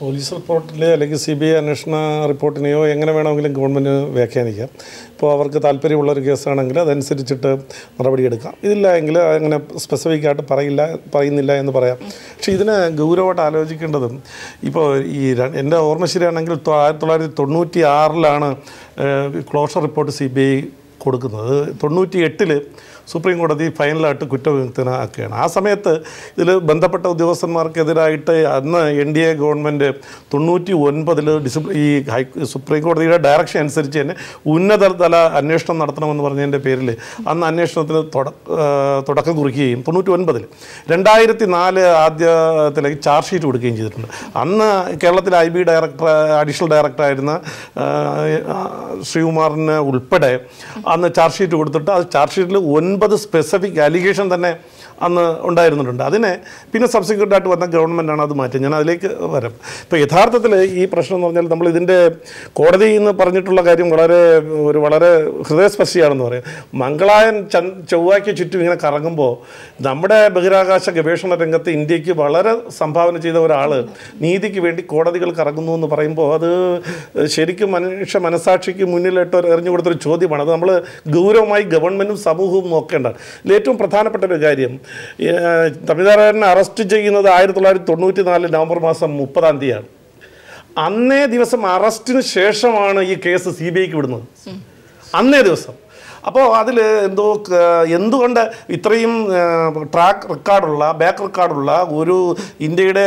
പോലീസ് റിപ്പോർട്ടിലെ അല്ലെങ്കിൽ സി ബി ഐ അന്വേഷണ റിപ്പോർട്ടിനെയോ എങ്ങനെ വേണമെങ്കിലും ഗവൺമെന്റ് വ്യാഖ്യാനിക്കാം. ഇപ്പോൾ അവർക്ക് താല്പര്യമുള്ള ഒരു കേസാണെങ്കിൽ അതനുസരിച്ചിട്ട് നടപടിയെടുക്കാം ഇതില്ല എങ്കിൽ അങ്ങനെ സ്പെസിഫിക് ആയിട്ട് പറയില്ല പറയുന്നില്ല എന്ന് പറയാം. പക്ഷേ ഇതിന് ഗൗരവമായിട്ട് ആലോചിക്കേണ്ടതും ഇപ്പോൾ ഈ എന്റെ ഓർമ്മ ശരിയാണെങ്കിൽ ആയിരത്തി തൊള്ളായിരത്തി തൊണ്ണൂറ്റി ആറിലാണ് closure report C B I കൊടുക്കുന്നത്. തൊണ്ണൂറ്റി എട്ടിൽ സുപ്രീം കോടതി ഫൈനലായിട്ട് കുറ്റവിമുക്തനാക്കുകയാണ് ആ സമയത്ത് ഇതിൽ ബന്ധപ്പെട്ട ഉദ്യോഗസ്ഥന്മാർക്കെതിരായിട്ട് അന്ന് എൻ ഡി എ ഗവൺമെന്റ് തൊണ്ണൂറ്റി ഒൻപതിൽ ഡിസിപ്ലിൻ ഈ ഹൈ സുപ്രീം കോടതിയുടെ ഡയറക്ഷൻ അനുസരിച്ച് തന്നെ ഉന്നതതല അന്വേഷണം നടത്തണമെന്ന് പറഞ്ഞതിന്റെ പേരിൽ അന്ന് അന്വേഷണത്തിന് തുടക്കം കുറിക്കുകയും തൊണ്ണൂറ്റി ഒൻപതിൽ രണ്ടായിരത്തി നാല് ആദ്യത്തിലേക്ക് ചാർജ് ഷീറ്റ് കൊടുക്കുകയും ചെയ്തിട്ടുണ്ട്. അന്ന് കേരളത്തിലെ ഐ ബി ഡയറക്ടർ അഡീഷണൽ ഡയറക്ടറായിരുന്ന ശ്രീകുമാറിന് ഉൾപ്പെടെ അന്ന് ചാർജ് ഷീറ്റ് കൊടുത്തിട്ട് അത് ചാർജ് ഷീറ്റിൽ സ്പെസിഫിക് അലിഗേഷൻ തന്നെ അന്ന് ഉണ്ടായിരുന്നിട്ടുണ്ട്. അതിനെ പിന്നെ സബ്സിക്വന്റ് ആയിട്ട് വന്ന ഗവൺമെന്റാണ് അത് മാറ്റി ഞാൻ അതിലേക്ക് വരാം. ഇപ്പോൾ യഥാർത്ഥത്തിൽ ഈ പ്രശ്നം എന്ന് പറഞ്ഞാൽ നമ്മൾ ഇതിന്റെ കോടതി എന്ന് പറഞ്ഞിട്ടുള്ള കാര്യം വളരെ ഒരു വളരെ ഹൃദയസ്പർശിയാണെന്ന് പറയാം. മംഗളായൻ ചൊവ്വായ്ക്ക് ചുറ്റും ഇങ്ങനെ കറങ്ങുമ്പോൾ നമ്മുടെ ബഹിരാകാശ ഗവേഷണ രംഗത്ത് ഇന്ത്യയ്ക്ക് വളരെ സംഭാവന ചെയ്ത ഒരാൾ നീതിക്ക് വേണ്ടി കോടതികൾ കറങ്ങുന്നു എന്ന് പറയുമ്പോൾ അത് ശരിക്കും മനുഷ്യ മനസാക്ഷിക്ക് മുന്നിലിട്ട് എറിഞ്ഞു കൊടുത്തൊരു ചോദ്യമാണ്. അത് നമ്മൾ ഗൗരവമായി ഗവൺമെന്റും സമൂഹവും നോക്കേണ്ടതാണ് ഇതിൽ ഏറ്റവും പ്രധാനപ്പെട്ട ഒരു കാര്യം തമിഴ്നാടിനെ അറസ്റ്റ് ചെയ്യുന്നത് ആയിരത്തി തൊള്ളായിരത്തി തൊണ്ണൂറ്റി നാല് നവംബർ മാസം മുപ്പതാം തീയതിയാണ്. അന്നേ ദിവസം അറസ്റ്റിന് ശേഷമാണ് ഈ കേസ് സി ബി ഐക്ക് വിടുന്നത്. അന്നേ ദിവസം. അപ്പോൾ അതിൽ എന്തോ എന്തുകൊണ്ട് ഇത്രയും ട്രാക്ക് റെക്കോർഡുള്ള ബാക്ക് റെക്കോർഡുള്ള ഒരു ഇന്ത്യയുടെ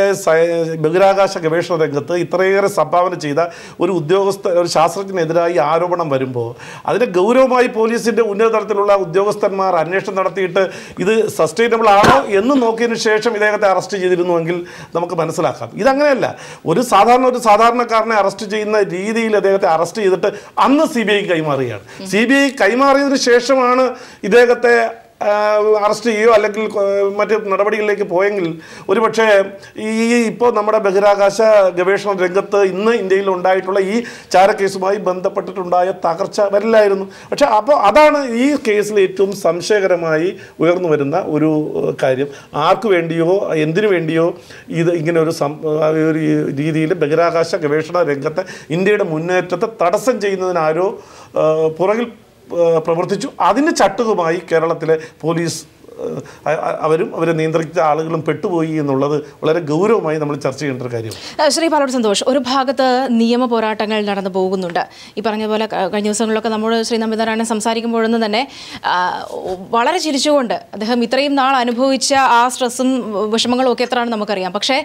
ബഹിരാകാശ ഗവേഷണ രംഗത്ത് ഇത്രയേറെ സംഭാവന ചെയ്ത ഒരു ഉദ്യോഗസ്ഥ ഒരു ശാസ്ത്രജ്ഞനെതിരായി ആരോപണം വരുമ്പോൾ അതിനെ ഗൗരവമായി പോലീസിന്റെ ഉന്നത തലത്തിലുള്ള ഉദ്യോഗസ്ഥന്മാർ അന്വേഷണം നടത്തിയിട്ട് ഇത് സസ്റ്റൈനബിൾ ആണോ എന്ന് നോക്കിയതിന് ശേഷം ഇദ്ദേഹത്തെ അറസ്റ്റ് ചെയ്തിരുന്നുവെങ്കിൽ നമുക്ക് മനസ്സിലാക്കാം. ഇതങ്ങനെയല്ല. ഒരു സാധാരണ ഒരു സാധാരണക്കാരനെ അറസ്റ്റ് ചെയ്യുന്ന രീതിയിൽ അദ്ദേഹത്തെ അറസ്റ്റ് ചെയ്തിട്ട് അന്ന് സി ബി ഐ കൈമാറുകയാണ്. സി ബി ഐ കൈമാറിയതിന് ശേഷമാണ് ഇദ്ദേഹത്തെ അറസ്റ്റ് ചെയ്യുകയോ അല്ലെങ്കിൽ മറ്റ് നടപടികളിലേക്ക് പോയെങ്കിൽ ഒരുപക്ഷെ ഈ ഇപ്പോൾ നമ്മുടെ ബഹിരാകാശ ഗവേഷണ രംഗത്ത് ഇന്ന് ഇന്ത്യയിൽ ഉണ്ടായിട്ടുള്ള ഈ ചാരക്കേസുമായി ബന്ധപ്പെട്ടിട്ടുണ്ടായ തകർച്ച വരില്ലായിരുന്നു. പക്ഷെ അപ്പോൾ അതാണ് ഈ കേസിൽ ഏറ്റവും സംശയകരമായി ഉയർന്നു വരുന്ന ഒരു കാര്യം. ആർക്കു വേണ്ടിയോ എന്തിനു വേണ്ടിയോ ഇത് ഇങ്ങനെ ഒരു ഒരു രീതിയിൽ ബഹിരാകാശ ഗവേഷണ രംഗത്തെ ഇന്ത്യയുടെ മുന്നേറ്റത്തെ തടസ്സം ചെയ്യുന്നതിനാരോ പുറകിൽ പ്രവർത്തിച്ചു. അതിന് ചട്ടുകമായി കേരളത്തിലെ പോലീസ് അവരും അവരെ നിയന്ത്രിച്ച ആളുകളും പെട്ടുപോയി എന്നുള്ളത് വളരെ ഗൗരവമായി നമ്മൾ ചർച്ച ചെയ്യേണ്ട ഒരു കാര്യമാണ് ശ്രീ പാലോട് സന്തോഷ് ഒരു ഭാഗത്ത് നിയമ പോരാട്ടങ്ങൾ നടന്നു പോകുന്നുണ്ട്. ഈ പറഞ്ഞ പോലെ കഴിഞ്ഞ ദിവസങ്ങളിലൊക്കെ നമ്മൾ ശ്രീ നമ്പിതാരായണൻ സംസാരിക്കുമ്പോഴൊന്നും തന്നെ വളരെ ചിരിച്ചുകൊണ്ട് അദ്ദേഹം ഇത്രയും നാൾ അനുഭവിച്ച ആ സ്ട്രെസ്സും വിഷമങ്ങളും ഒക്കെ എത്രയാണെന്ന് നമുക്കറിയാം. പക്ഷേ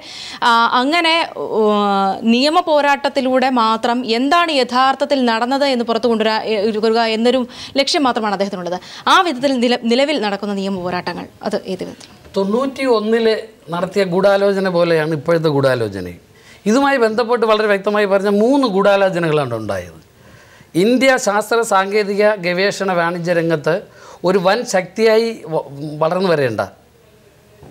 അങ്ങനെ നിയമ പോരാട്ടത്തിലൂടെ മാത്രം എന്താണ് യഥാർത്ഥത്തിൽ നടന്നത് എന്ന് പുറത്തു കൊണ്ടുവരാ എന്നൊരു ലക്ഷ്യം മാത്രമാണ് അദ്ദേഹത്തിനുള്ളത്. ആ വിധത്തിൽ നിലവിൽ നടക്കുന്ന നിയമ പോരാട്ടങ്ങൾ. അത് ഏത് വിധത്തിൽ തൊണ്ണൂറ്റി ഒന്നിൽ നടത്തിയ ഗൂഢാലോചന പോലെയാണ് ഇപ്പോഴത്തെ ഗൂഢാലോചനയും ഇതുമായി ബന്ധപ്പെട്ട് വളരെ വ്യക്തമായി പറഞ്ഞ മൂന്ന് ഗൂഢാലോചനകളാണ് ഉണ്ടായത്. ഇന്ത്യ ശാസ്ത്ര സാങ്കേതിക ഗവേഷണ വാണിജ്യ രംഗത്ത് ഒരു വൻ ശക്തിയായി വളർന്നു വരേണ്ട.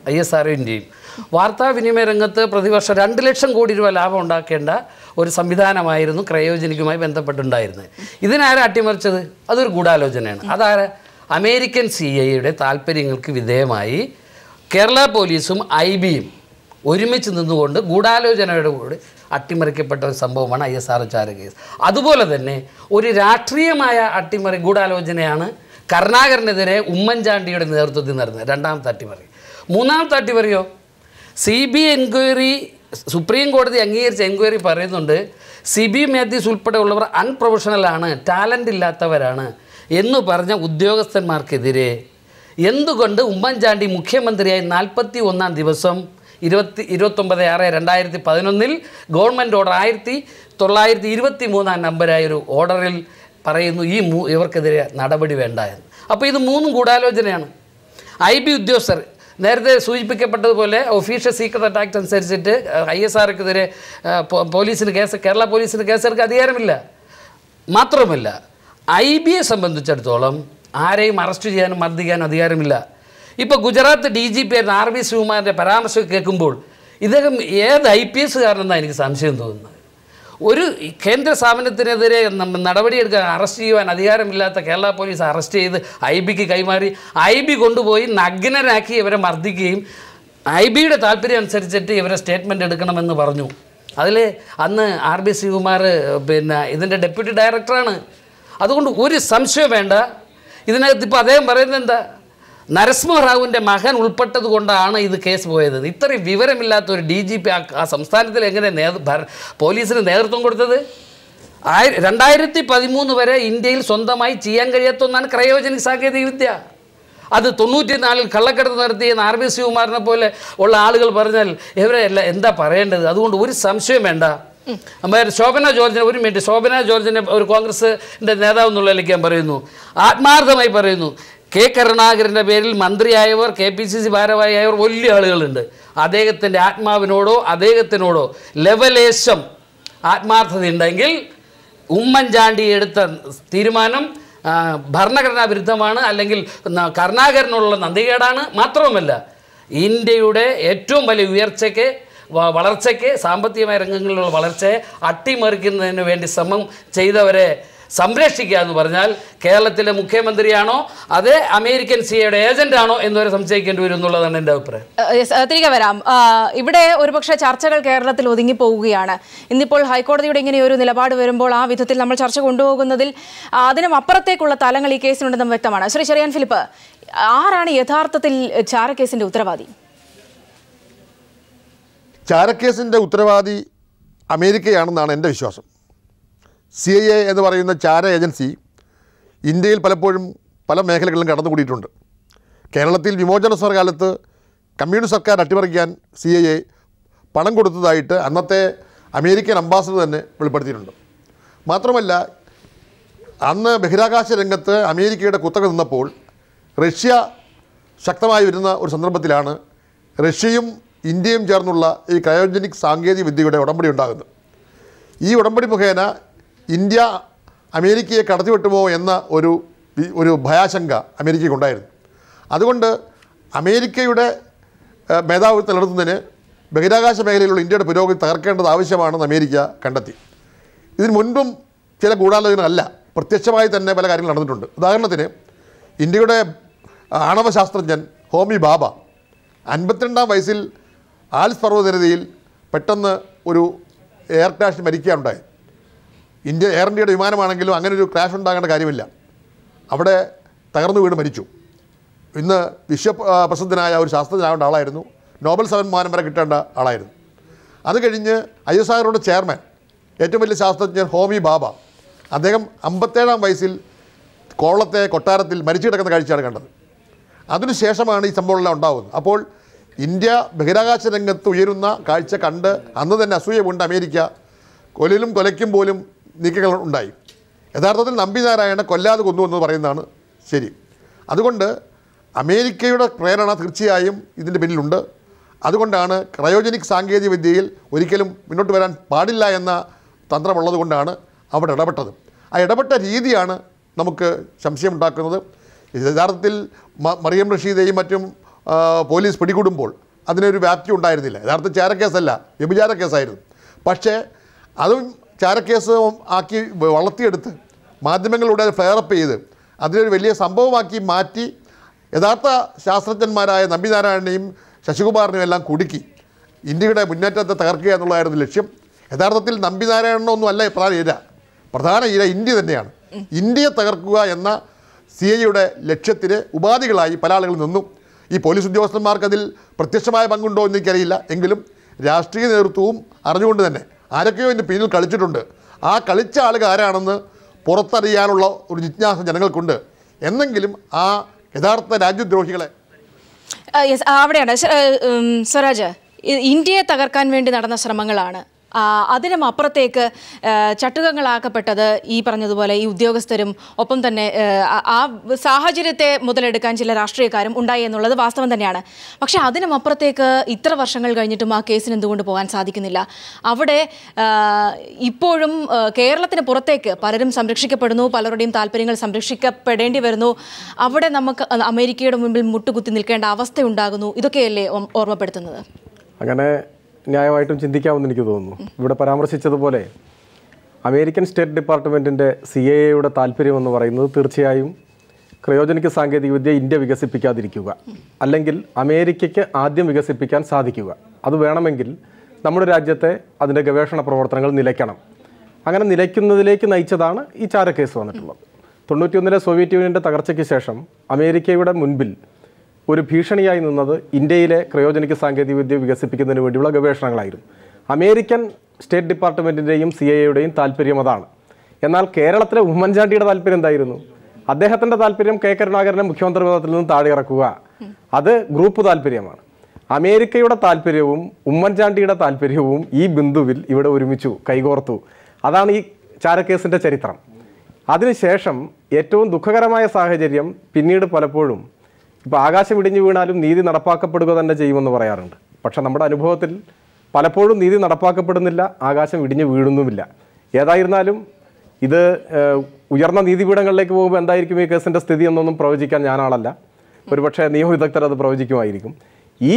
ഐ എസ് ആർ ഇന്ത്യയും വാർത്താവിനിമയ രംഗത്ത് പ്രതിവർഷം രണ്ട് ലക്ഷം കോടി രൂപ ലാഭം ഉണ്ടാക്കേണ്ട ഒരു സംവിധാനമായിരുന്നു ക്രയോജനിക്കുമായി ബന്ധപ്പെട്ടുണ്ടായിരുന്നത്. ഇതിനാരാ അട്ടിമറിച്ചത്? അതൊരു ഗൂഢാലോചനയാണ്. അതാര്? അമേരിക്കൻ സി ഐയുടെ താല്പര്യങ്ങൾക്ക് വിധേയമായി കേരള പോലീസും ഐ ബിയും ഒരുമിച്ച് നിന്നുകൊണ്ട് ഗൂഢാലോചനയുടെ കൂടെ അട്ടിമറിക്കപ്പെട്ട ഒരു സംഭവമാണ് I S R H R case. അതുപോലെ തന്നെ ഒരു രാഷ്ട്രീയമായ അട്ടിമറി ഗൂഢാലോചനയാണ് കരുണാകരനെതിരെ ഉമ്മൻചാണ്ടിയുടെ നേതൃത്വത്തിൽ നടന്നത്. രണ്ടാമത്തെ അട്ടിമറി. മൂന്നാമത്തെ അട്ടിമറിയോ? സി ബി എൻക്വയറി സുപ്രീം കോടതി അംഗീകരിച്ച എൻക്വയറി പറയുന്നുണ്ട് സി ബി മാത്യൂസ് ഉൾപ്പെടെയുള്ളവർ അൺപ്രൊഫഷണലാണ് ടാലന്റ് ഇല്ലാത്തവരാണ്. എന്ന് പറഞ്ഞ ഉദ്യോഗസ്ഥന്മാർക്കെതിരെ എന്തുകൊണ്ട് ഉമ്മൻചാണ്ടി മുഖ്യമന്ത്രിയായി നാൽപ്പത്തി ഒന്നാം ദിവസം ഇരുപത്തി ഇരുപത്തൊമ്പത് ആറ് രണ്ടായിരത്തി പതിനൊന്നിൽ ഗവൺമെന്റ് ഓർഡർ ആയിരത്തി തൊള്ളായിരത്തി ഇരുപത്തി മൂന്നാം നമ്പരായ ഒരു ഓർഡറിൽ പറയുന്നു ഈ മൂ ഇവർക്കെതിരെ നടപടി വേണ്ട എന്ന്. അപ്പോൾ ഇത് മൂന്നും ഗൂഢാലോചനയാണ്. ഐ ബി ഉദ്യോഗസ്ഥർ നേരത്തെ സൂചിപ്പിക്കപ്പെട്ടതുപോലെ ഒഫീഷ്യൽ സീക്രട്ട് ആക്ട് അനുസരിച്ചിട്ട് ഐ എസ് ആർക്കെതിരെ പോലീസിന് കേസ് കേരള പോലീസിന് കേസെടുക്കാൻ അധികാരമില്ല. മാത്രമല്ല ഐ ബിയെ സംബന്ധിച്ചിടത്തോളം ആരെയും അറസ്റ്റ് ചെയ്യാനും മർദ്ദിക്കാനും അധികാരമില്ല. ഇപ്പോൾ ഗുജറാത്ത് ഡി ജി പി ആയിരുന്ന ആർ വി ശിവകുമാറിന്റെ പരാമർശം കേൾക്കുമ്പോൾ ഇദ്ദേഹം ഏത് ഐ പി എസ്സുകാരനെന്നാണ് എനിക്ക് സംശയം തോന്നുന്നത്. ഒരു കേന്ദ്ര സ്ഥാപനത്തിനെതിരെ നടപടിയെടുക്കാൻ അറസ്റ്റ് ചെയ്യുവാൻ അധികാരമില്ലാത്ത കേരള പോലീസ് അറസ്റ്റ് ചെയ്ത് ഐ ബിക്ക് കൈമാറി. ഐ ബി കൊണ്ടുപോയി നഗ്നരാക്കി ഇവരെ മർദ്ദിക്കുകയും ഐ ബിയുടെ താല്പര്യം അനുസരിച്ചിട്ട് ഇവരെ സ്റ്റേറ്റ്മെന്റ് എടുക്കണമെന്ന് പറഞ്ഞു. അതിൽ അന്ന് ആർ ബി ശിവകുമാർ പിന്നെ ഇതിന്റെ ഡെപ്യൂട്ടി ഡയറക്ടറാണ്. അതുകൊണ്ട് ഒരു സംശയം വേണ്ട. ഇതിനകത്ത് ഇപ്പോൾ അദ്ദേഹം പറയുന്നത് എന്താ? നരസിംഹറാവുവിന്റെ മകൻ ഉൾപ്പെട്ടത് കൊണ്ടാണ് ഇത് കേസ് പോയത്. ഇത്രയും വിവരമില്ലാത്ത ഒരു ഡി ജി പി ആ സംസ്ഥാനത്തിൽ എങ്ങനെ നേ പോലീസിന് നേതൃത്വം കൊടുത്തത്? ആയി രണ്ടായിരത്തി പതിമൂന്ന് വരെ ഇന്ത്യയിൽ സ്വന്തമായി ചെയ്യാൻ കഴിയാത്ത ഒന്നാണ് ക്രയോജനിക് സാങ്കേതിക വിദ്യ. അത് തൊണ്ണൂറ്റിനാലിൽ കള്ളക്കടത്ത് നടത്തിയ ആർ ബി ശിവകുമാറിനെ പോലെ ഉള്ള ആളുകൾ പറഞ്ഞാൽ ഇവരെ എന്താ പറയേണ്ടത്? അതുകൊണ്ട് ഒരു സംശയം വേണ്ട. അമ്മ ശോഭന ജോർജിനെ ഒരു മിനിറ്റ് ശോഭന ജോർജിനെ ഒരു കോൺഗ്രസിന്റെ നേതാവ് എന്നുള്ളതിലേക്ക് ഞാൻ പറയുന്നു. ആത്മാർത്ഥമായി പറയുന്നു. കെ കരുണാകരന്റെ പേരിൽ മന്ത്രിയായവർ കെ പി സി സി ഭാരവാഹിയായവർ വലിയ ആളുകളുണ്ട്. അദ്ദേഹത്തിന്റെ ആത്മാവിനോടോ അദ്ദേഹത്തിനോടോ ലെവലേശം ആത്മാർത്ഥതയുണ്ടെങ്കിൽ ഉമ്മൻചാണ്ടി എടുത്ത തീരുമാനം ഭരണഘടനാ വിരുദ്ധമാണ് അല്ലെങ്കിൽ കരുണാകരനോടുള്ള നന്ദികേടാണ് മാത്രവുമല്ല. ഇന്ത്യയുടെ ഏറ്റവും വലിയ ഉയർച്ചയ്ക്ക് വളർച്ചയ്ക്ക് സാമ്പത്തികമായ രംഗങ്ങളിലുള്ള വളർച്ചയെ അട്ടിമറിക്കുന്നതിന് വേണ്ടി ശ്രമം ചെയ്തവരെ സംരക്ഷിക്കുക എന്ന് പറഞ്ഞാൽ കേരളത്തിലെ മുഖ്യമന്ത്രിയാണോ അതേ അമേരിക്കൻ സിയുടെ ഏജന്റ് ആണോ എന്നുവരെ സംശയിക്കേണ്ടി വരും എന്നുള്ളതാണ് എന്റെ അഭിപ്രായം. തിരികെ വരാം. ഇവിടെ ഒരുപക്ഷെ ചർച്ചകൾ കേരളത്തിൽ ഒതുങ്ങി പോവുകയാണ് ഇന്നിപ്പോൾ ഹൈക്കോടതിയുടെ ഇങ്ങനെ ഒരു നിലപാട് വരുമ്പോൾ ആ വിധത്തിൽ നമ്മൾ ചർച്ച കൊണ്ടുപോകുന്നതിൽ അതിനും അപ്പുറത്തേക്കുള്ള തലങ്ങൾ ഈ കേസിനുണ്ടെന്നും വ്യക്തമാണ്. ശ്രീ ചെറിയാൻ ഫിലിപ്പ് ആരാണ് യഥാർത്ഥത്തിൽ ചാരക്കേസിന്റെ ഉത്തരവാദി? ചാരക്കേസിന്റെ ഉത്തരവാദി അമേരിക്കയാണെന്നാണ് എന്റെ വിശ്വാസം. സി ഐ എ എന്ന് പറയുന്ന ചാര ഏജൻസി ഇന്ത്യയിൽ പലപ്പോഴും പല മേഖലകളിലും കടന്നുകൂടിയിട്ടുണ്ട്. കേരളത്തിൽ വിമോചന സർക്കാലത്ത് കമ്മ്യൂണിസ്റ്റ് സർക്കാർ അട്ടിമറിക്കാൻ സി ഐ എ പണം കൊടുത്തതായിട്ട് അന്നത്തെ അമേരിക്കൻ അംബാസഡർ തന്നെ വെളിപ്പെടുത്തിയിട്ടുണ്ട്. മാത്രമല്ല അന്ന് ബഹിരാകാശ രംഗത്ത് അമേരിക്കയുടെ കുത്തക നിന്നപ്പോൾ റഷ്യ ശക്തമായി വരുന്ന ഒരു സന്ദർഭത്തിലാണ് റഷ്യയും ഇന്ത്യയും ചേർന്നുള്ള ഈ ക്രയോജനിക് സാങ്കേതിക വിദ്യയുടെ ഉടമ്പടി ഉണ്ടാകുന്നത് ഈ ഉടമ്പടി മുഖേന ഇന്ത്യ അമേരിക്കയെ കടത്തിവെട്ടുമോ എന്ന ഒരു ഒരു ഭയാശങ്ക അമേരിക്കയ്ക്കുണ്ടായിരുന്നു. അതുകൊണ്ട് അമേരിക്കയുടെ മേധാവിത്വം നിലനിർത്തുന്നതിന് ബഹിരാകാശ മേഖലയിലുള്ള ഇന്ത്യയുടെ പുരോഗതി തകർക്കേണ്ടത് ആവശ്യമാണെന്ന് അമേരിക്ക കണ്ടെത്തി. ഇതിന് മുൻപും ചില ഗൂഢാലോചനകളല്ല പ്രത്യക്ഷമായി തന്നെ പല കാര്യങ്ങൾ നടന്നിട്ടുണ്ട്. ഉദാഹരണത്തിന് ഇന്ത്യയുടെ ആണവശാസ്ത്രജ്ഞൻ ഹോമി ബാബ അൻപത്തിരണ്ടാം വയസ്സിൽ ആൽസ് പർവതനിരതിയിൽ പെട്ടെന്ന് ഒരു എയർ ക്രാഷ് മരിക്കുകയുണ്ടായി. ഇന്ത്യ എയർ ഇന്ത്യയുടെ വിമാനമാണെങ്കിലും അങ്ങനെ ഒരു ക്രാഷ് ഉണ്ടാകേണ്ട കാര്യമില്ല. അവിടെ തകർന്നു വീട് മരിച്ചു. ഇന്ന് വിശ്വ പ്രസിദ്ധനായ ഒരു ശാസ്ത്രജ്ഞനാവേണ്ട ആളായിരുന്നു. നോബൽ സമ്മാനം വരെ കിട്ടേണ്ട ആളായിരുന്നു. അത് കഴിഞ്ഞ് ഐ എസ് ആറുടെ ചെയർമാൻ ഏറ്റവും വലിയ ശാസ്ത്രജ്ഞൻ ഹോമി ബാബ അദ്ദേഹം അമ്പത്തേഴാം വയസ്സിൽ കോളത്തെ കൊട്ടാരത്തിൽ മരിച്ചു കിടക്കുന്ന കാഴ്ചയാണ് കണ്ടത്. അതിനുശേഷമാണ് ഈ സംഭവമെല്ലാം ഉണ്ടാകുന്നത്. അപ്പോൾ ഇന്ത്യ ബഹിരാകാശ രംഗത്ത് ഉയരുന്ന കാഴ്ച കണ്ട് അന്ന് തന്നെ അസൂയമുണ്ട് അമേരിക്ക. കൊലിലും കൊലയ്ക്കും പോലും നീക്കങ്ങൾ ഉണ്ടായി. യഥാർത്ഥത്തിൽ നമ്പി നാരായണ കൊല്ലാതെ കൊന്നു എന്ന് പറയുന്നതാണ് ശരി. അതുകൊണ്ട് അമേരിക്കയുടെ പ്രേരണ തീർച്ചയായും ഇതിന്റെ പിന്നിലുണ്ട്. അതുകൊണ്ടാണ് ക്രയോജനിക് സാങ്കേതിക വിദ്യയിൽ ഒരിക്കലും മുന്നോട്ട് വരാൻ പാടില്ല എന്ന തന്ത്രമുള്ളത് കൊണ്ടാണ് അവിടെ ഇടപെട്ടത്. ആ ഇടപെട്ട രീതിയാണ് നമുക്ക് സംശയമുണ്ടാക്കുന്നത്. യഥാർത്ഥത്തിൽ മറിയം റഷീദയും മറ്റും പോലീസ് പിടികൂടുമ്പോൾ അതിനൊരു വ്യാപ്തി ഉണ്ടായിരുന്നില്ല. യഥാർത്ഥ ചാരക്കേസല്ല വ്യഭിചാര കേസായിരുന്നു പക്ഷേ അതും ചാരക്കേസ് ആക്കി വളർത്തിയെടുത്ത് മാധ്യമങ്ങളിലൂടെ ഫെയറപ്പ് ചെയ്ത് അതിനൊരു വലിയ സംഭവമാക്കി മാറ്റി യഥാർത്ഥ ശാസ്ത്രജ്ഞന്മാരായ നമ്പിനാരായണനെയും ശശികുമാറിനെയും എല്ലാം കുടുക്കി ഇന്ത്യയുടെ മുന്നേറ്റത്തെ തകർക്കുക എന്നുള്ളതായിരുന്നു ലക്ഷ്യം. യഥാർത്ഥത്തിൽ നമ്പിനാരായണനൊന്നും അല്ല പ്രധാന ഇര. പ്രധാന ഇര ഇന്ത്യ തന്നെയാണ്. ഇന്ത്യയെ തകർക്കുക എന്ന സി ഐയുടെ ലക്ഷ്യത്തിന് ഉപാധികളായി പല ആളുകൾ നിന്നു. ഈ പോലീസ് ഉദ്യോഗസ്ഥന്മാർക്ക് അതിൽ പ്രത്യക്ഷമായ പങ്കുണ്ടോ എന്ന് എനിക്കറിയില്ല. എങ്കിലും രാഷ്ട്രീയ നേതൃത്വവും അറിഞ്ഞുകൊണ്ട് തന്നെ ആരൊക്കെയോ ഇതിന്റെ പിന്നിൽ കളിച്ചിട്ടുണ്ട്. ആ കളിച്ച ആളുകൾ ആരാണെന്ന് പുറത്തറിയാനുള്ള ഒരു ജിജ്ഞാസ ജനങ്ങൾക്കുണ്ട്. എന്നെങ്കിലും ആ യഥാർത്ഥ രാജ്യദ്രോഹികളെ അവിടെയാണ്. സ്വരാജ് ഇന്ത്യയെ തകർക്കാൻ വേണ്ടി നടന്ന ശ്രമങ്ങളാണ്. അതിനും അപ്പുറത്തേക്ക് ചട്ടുകങ്ങളാക്കപ്പെട്ടത് ഈ പറഞ്ഞതുപോലെ ഈ ഉദ്യോഗസ്ഥരും ഒപ്പം തന്നെ ആ- സാഹചര്യത്തെ മുതലെടുക്കാൻ ചില രാഷ്ട്രീയക്കാരും ഉണ്ടായി എന്നുള്ളത് വാസ്തവം തന്നെയാണ്. പക്ഷേ അതിനും അപ്പുറത്തേക്ക് ഇത്ര വർഷങ്ങൾ കഴിഞ്ഞിട്ടും ആ കേസിന് എന്തുകൊണ്ട് പോകാൻ സാധിക്കുന്നില്ല? അവിടെ ഇപ്പോഴും കേരളത്തിന് പുറത്തേക്ക് പലരും സംരക്ഷിക്കപ്പെടുന്നു പലരുടെയും താല്പര്യങ്ങൾ സംരക്ഷിക്കപ്പെടേണ്ടി വരുന്നു. അവിടെ നമുക്ക് അമേരിക്കയുടെ മുമ്പിൽ മുട്ടുകുത്തി നിൽക്കേണ്ട അവസ്ഥ ഉണ്ടാകുന്നു ഇതൊക്കെയല്ലേ ഓർമ്മപ്പെടുത്തുന്നത്? അങ്ങനെ ന്യായമായിട്ടും ചിന്തിക്കാമെന്ന് എനിക്ക് തോന്നുന്നു. ഇവിടെ പരാമർശിച്ചതുപോലെ അമേരിക്കൻ സ്റ്റേറ്റ് ഡിപ്പാർട്ട്മെന്റിന്റെ സി എ എയുടെ താല്പര്യമെന്ന് പറയുന്നത് തീർച്ചയായും ക്രയോജനിക് സാങ്കേതികവിദ്യ ഇന്ത്യ വികസിപ്പിക്കാതിരിക്കുക. അല്ലെങ്കിൽ അമേരിക്കയ്ക്ക് ആദ്യം വികസിപ്പിക്കാൻ സാധിക്കുക. അത് വേണമെങ്കിൽ നമ്മുടെ രാജ്യത്തെ അതിന്റെ ഗവേഷണ പ്രവർത്തനങ്ങൾ നിലയ്ക്കണം. അങ്ങനെ നിലയ്ക്കുന്നതിലേക്ക് നയിച്ചതാണ് ഈ ചാരക്കേസ് വന്നിട്ടുള്ളത്. തൊണ്ണൂറ്റിയൊന്നിലെ സോവിയറ്റ് യൂണിയന്റെ തകർച്ചയ്ക്ക് ശേഷം അമേരിക്കയുടെ മുൻപിൽ ഒരു ഭീഷണിയായി നിന്നത് ഇന്ത്യയിലെ ക്രയോജനിക് സാങ്കേതികവിദ്യ വികസിപ്പിക്കുന്നതിന് വേണ്ടിയുള്ള ഗവേഷണങ്ങളായിരുന്നു. അമേരിക്കൻ സ്റ്റേറ്റ് ഡിപ്പാർട്ട്മെന്റിന്റെയും സി എയുടെയും താല്പര്യം അതാണ്. എന്നാൽ കേരളത്തിലെ ഉമ്മൻചാണ്ടിയുടെ താല്പര്യം എന്തായിരുന്നു? അദ്ദേഹത്തിന്റെ താല്പര്യം കെ കരുണാകരനെ മുഖ്യമന്ത്രി പദത്തിൽ നിന്ന് താഴെ ഇറക്കുക. അത് ഗ്രൂപ്പ് താല്പര്യമാണ്. അമേരിക്കയുടെ താല്പര്യവും ഉമ്മൻചാണ്ടിയുടെ താല്പര്യവും ഈ ബിന്ദുവിൽ ഇവിടെ ഒരുമിച്ചു കൈകോർത്തു. അതാണ് ഈ ചാരക്കേസിന്റെ ചരിത്രം. അതിനുശേഷം ഏറ്റവും ദുഃഖകരമായ സാഹചര്യം പിന്നീട് പലപ്പോഴും ഇപ്പോൾ ആകാശം ഇടിഞ്ഞു വീണാലും നീതി നടപ്പാക്കപ്പെടുക തന്നെ ചെയ്യുമെന്ന് പറയാറുണ്ട്. പക്ഷെ നമ്മുടെ അനുഭവത്തിൽ പലപ്പോഴും നീതി നടപ്പാക്കപ്പെടുന്നില്ല ആകാശം ഇടിഞ്ഞു വീഴുന്നുമില്ല. ഏതായിരുന്നാലും ഇത് ഉയർന്ന നീതിപീഠങ്ങളിലേക്ക് പോകുമ്പോൾ എന്തായിരിക്കും ഈ കേസിന്റെ സ്ഥിതി എന്നൊന്നും പ്രവചിക്കാൻ ഞാനാളല്ല. ഒരുപക്ഷെ നിയമവിദഗ്ധർ അത് പ്രവചിക്കുമായിരിക്കും. ഈ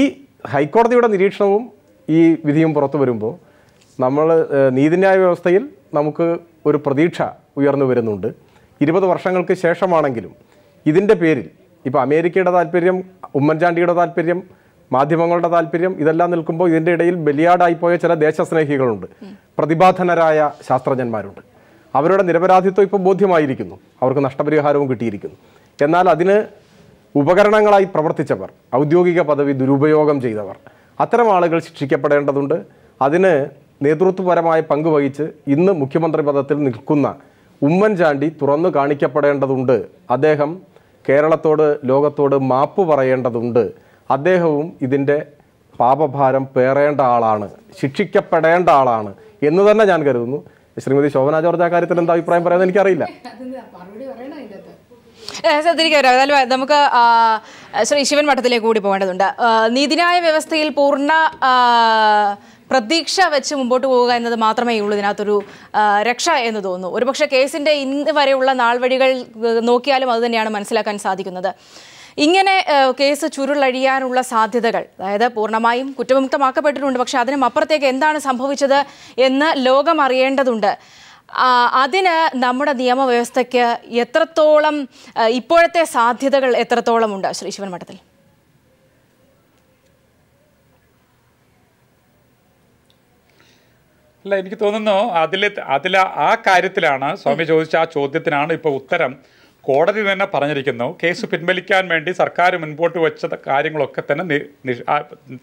ഹൈക്കോടതിയുടെ നിരീക്ഷണവും ഈ വിധിയും പുറത്തു വരുമ്പോൾ നമ്മൾ നീതിന്യായ വ്യവസ്ഥയിൽ നമുക്ക് ഒരു പ്രതീക്ഷ ഉയർന്നു വരുന്നുണ്ട്. ഇരുപത് വർഷങ്ങൾക്ക് ശേഷമാണെങ്കിലും ഇതിന്റെ പേരിൽ ഇപ്പോൾ അമേരിക്കയുടെ താല്പര്യം ഉമ്മൻചാണ്ടിയുടെ താല്പര്യം മാധ്യമങ്ങളുടെ താല്പര്യം ഇതെല്ലാം നിൽക്കുമ്പോൾ ഇതിന്റെ ഇടയിൽ ബലിയാടായിപ്പോയ ചില ദേശസ്നേഹികളുണ്ട്. പ്രതിഭാധനരായ ശാസ്ത്രജ്ഞന്മാരുണ്ട്. അവരുടെ നിരപരാധിത്വം ഇപ്പോൾ ബോധ്യമായിരിക്കുന്നു. അവർക്ക് നഷ്ടപരിഹാരവും കിട്ടിയിരിക്കുന്നു. എന്നാൽ അതിന് ഉപകരണങ്ങളായി പ്രവർത്തിച്ചവർ ഔദ്യോഗിക പദവി ദുരുപയോഗം ചെയ്തവർ അത്തരം ആളുകൾ ശിക്ഷിക്കപ്പെടേണ്ടതുണ്ട്. അതിന് നേതൃത്വപരമായ പങ്ക് വഹിച്ച് ഇന്ന് മുഖ്യമന്ത്രി പദത്തിൽ നിൽക്കുന്ന ഉമ്മൻചാണ്ടി തുറന്നു കാണിക്കപ്പെടേണ്ടതുണ്ട്. അദ്ദേഹം കേരളത്തോട് ലോകത്തോട് മാപ്പ് പറയേണ്ടതുണ്ട്. അദ്ദേഹവും ഇതിന്റെ പാപഭാരം പേറേണ്ട ആളാണ് ശിക്ഷിക്കപ്പെടേണ്ട ആളാണ് എന്ന് തന്നെ ഞാൻ കരുതുന്നു. ശ്രീമതി ശോഭന ജോർജ് ആ കാര്യത്തിൽ എന്താ അഭിപ്രായം പറയുന്നത് എനിക്കറിയില്ല. നമുക്ക് ശ്രീ ശിവൻ മഠത്തിലേക്ക് കൂടി പോകേണ്ടതുണ്ട്. നീതിന്യായ വ്യവസ്ഥയിൽ പൂർണ പ്രതീക്ഷ വെച്ച് മുമ്പോട്ട് പോവുക എന്നത് മാത്രമേ ഉള്ളൂ ഇതിനകത്തൊരു രക്ഷ എന്ന് തോന്നുന്നു. ഒരുപക്ഷെ കേസിന്റെ ഇന്ന് വരെയുള്ള നാൾവഴികൾ നോക്കിയാലും അത് തന്നെയാണ് മനസ്സിലാക്കാൻ സാധിക്കുന്നത്. ഇങ്ങനെ കേസ് ചുരുളഴിയാനുള്ള സാധ്യതകൾ അതായത് പൂർണമായും കുറ്റവിമുക്തമാക്കപ്പെട്ടിട്ടുണ്ട് പക്ഷേ അതിനും അപ്പുറത്തേക്ക് എന്താണ് സംഭവിച്ചത് എന്ന് ലോകം അറിയേണ്ടതുണ്ട് അതിന് നമ്മുടെ നിയമവ്യവസ്ഥയ്ക്ക് എത്രത്തോളം ഇപ്പോഴത്തെ സാധ്യതകൾ എത്രത്തോളം ഉണ്ട് ശ്രീ ശിവൻ മഠത്തിൽ അല്ല എനിക്ക് തോന്നുന്നു അതിൽ അതിൽ ആ കാര്യത്തിലാണ് സ്വാമി ചോദിച്ച ആ ചോദ്യത്തിനാണ് ഇപ്പോൾ ഉത്തരം. കോടതി തന്നെ പറഞ്ഞിരിക്കുന്നു കേസ് പിൻവലിക്കാൻ വേണ്ടി സർക്കാർ മുൻപോട്ട് വെച്ച കാര്യങ്ങളൊക്കെ തന്നെ